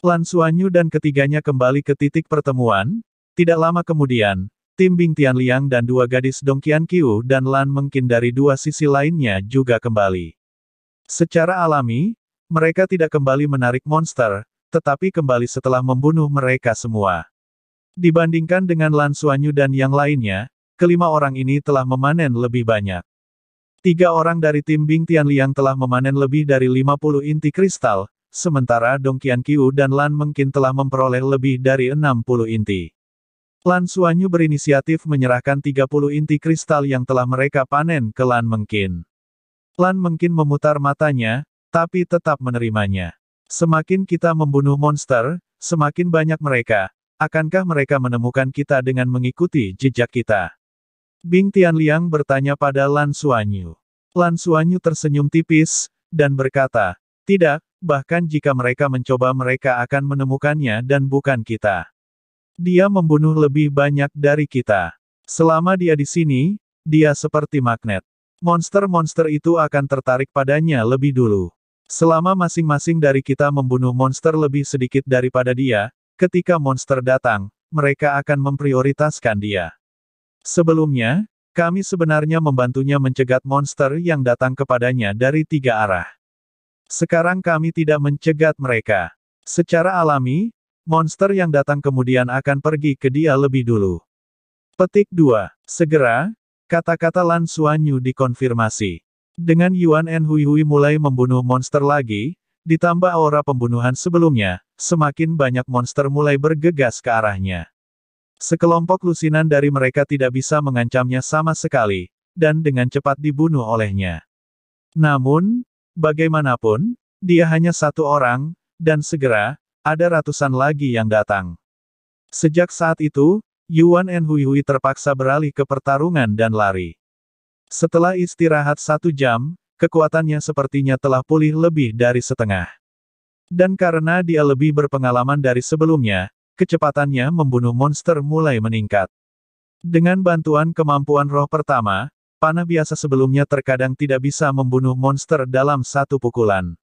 Lan Suanyu dan ketiganya kembali ke titik pertemuan, tidak lama kemudian, tim Bing Tianliang dan dua gadis Dong Qiu dan Lan Mengkin dari dua sisi lainnya juga kembali. Secara alami, mereka tidak kembali menarik monster, tetapi kembali setelah membunuh mereka semua. Dibandingkan dengan Lan Suanyu dan yang lainnya, kelima orang ini telah memanen lebih banyak. Tiga orang dari tim Bing Tianliang telah memanen lebih dari 50 inti kristal, sementara Dong Qiu dan Lan Mengkin telah memperoleh lebih dari 60 inti. Lan Suanyu berinisiatif menyerahkan 30 inti kristal yang telah mereka panen ke Lan Mengkin. Lan Mengkin memutar matanya, tapi tetap menerimanya. Semakin kita membunuh monster, semakin banyak mereka. Akankah mereka menemukan kita dengan mengikuti jejak kita? Bing Tianliang bertanya pada Lan Suanyu. Lan Suanyu tersenyum tipis, dan berkata, tidak, bahkan jika mereka mencoba mereka akan menemukannya dan bukan kita. Dia membunuh lebih banyak dari kita. Selama dia di sini, dia seperti magnet. Monster-monster itu akan tertarik padanya lebih dulu. Selama masing-masing dari kita membunuh monster lebih sedikit daripada dia, ketika monster datang, mereka akan memprioritaskan dia. Sebelumnya, kami sebenarnya membantunya mencegat monster yang datang kepadanya dari tiga arah. Sekarang kami tidak mencegat mereka. Secara alami, monster yang datang kemudian akan pergi ke dia lebih dulu. Petik 2. Segera, kata-kata Lan Suanyu dikonfirmasi. Dengan Yuan En Hui Hui mulai membunuh monster lagi, ditambah aura pembunuhan sebelumnya, semakin banyak monster mulai bergegas ke arahnya. Sekelompok lusinan dari mereka tidak bisa mengancamnya sama sekali, dan dengan cepat dibunuh olehnya. Namun, bagaimanapun, dia hanya satu orang, dan segera, ada ratusan lagi yang datang. Sejak saat itu, Yuan En Hui Hui terpaksa beralih ke pertarungan dan lari. Setelah istirahat satu jam, kekuatannya sepertinya telah pulih lebih dari setengah. Dan karena dia lebih berpengalaman dari sebelumnya, Kecepatannya membunuh monster mulai meningkat. Dengan bantuan kemampuan roh pertama, panah biasa sebelumnya terkadang tidak bisa membunuh monster dalam satu pukulan.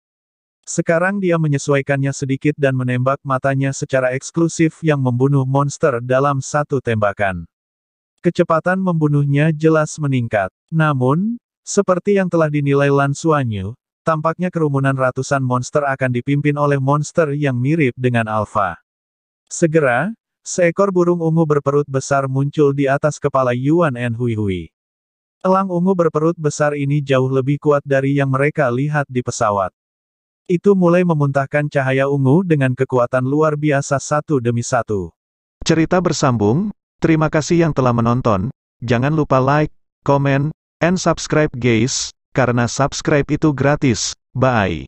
Sekarang dia menyesuaikannya sedikit dan menembak matanya secara eksklusif yang membunuh monster dalam satu tembakan. Kecepatan membunuhnya jelas meningkat. Namun, seperti yang telah dinilai Lan Suanyu, tampaknya kerumunan ratusan monster akan dipimpin oleh monster yang mirip dengan Alpha. Segera, seekor burung ungu berperut besar muncul di atas kepala Yuan En Hui Hui. Elang ungu berperut besar ini jauh lebih kuat dari yang mereka lihat di pesawat. Itu mulai memuntahkan cahaya ungu dengan kekuatan luar biasa satu demi satu. Cerita bersambung, terima kasih yang telah menonton, jangan lupa like, comment, and subscribe guys, karena subscribe itu gratis, bye.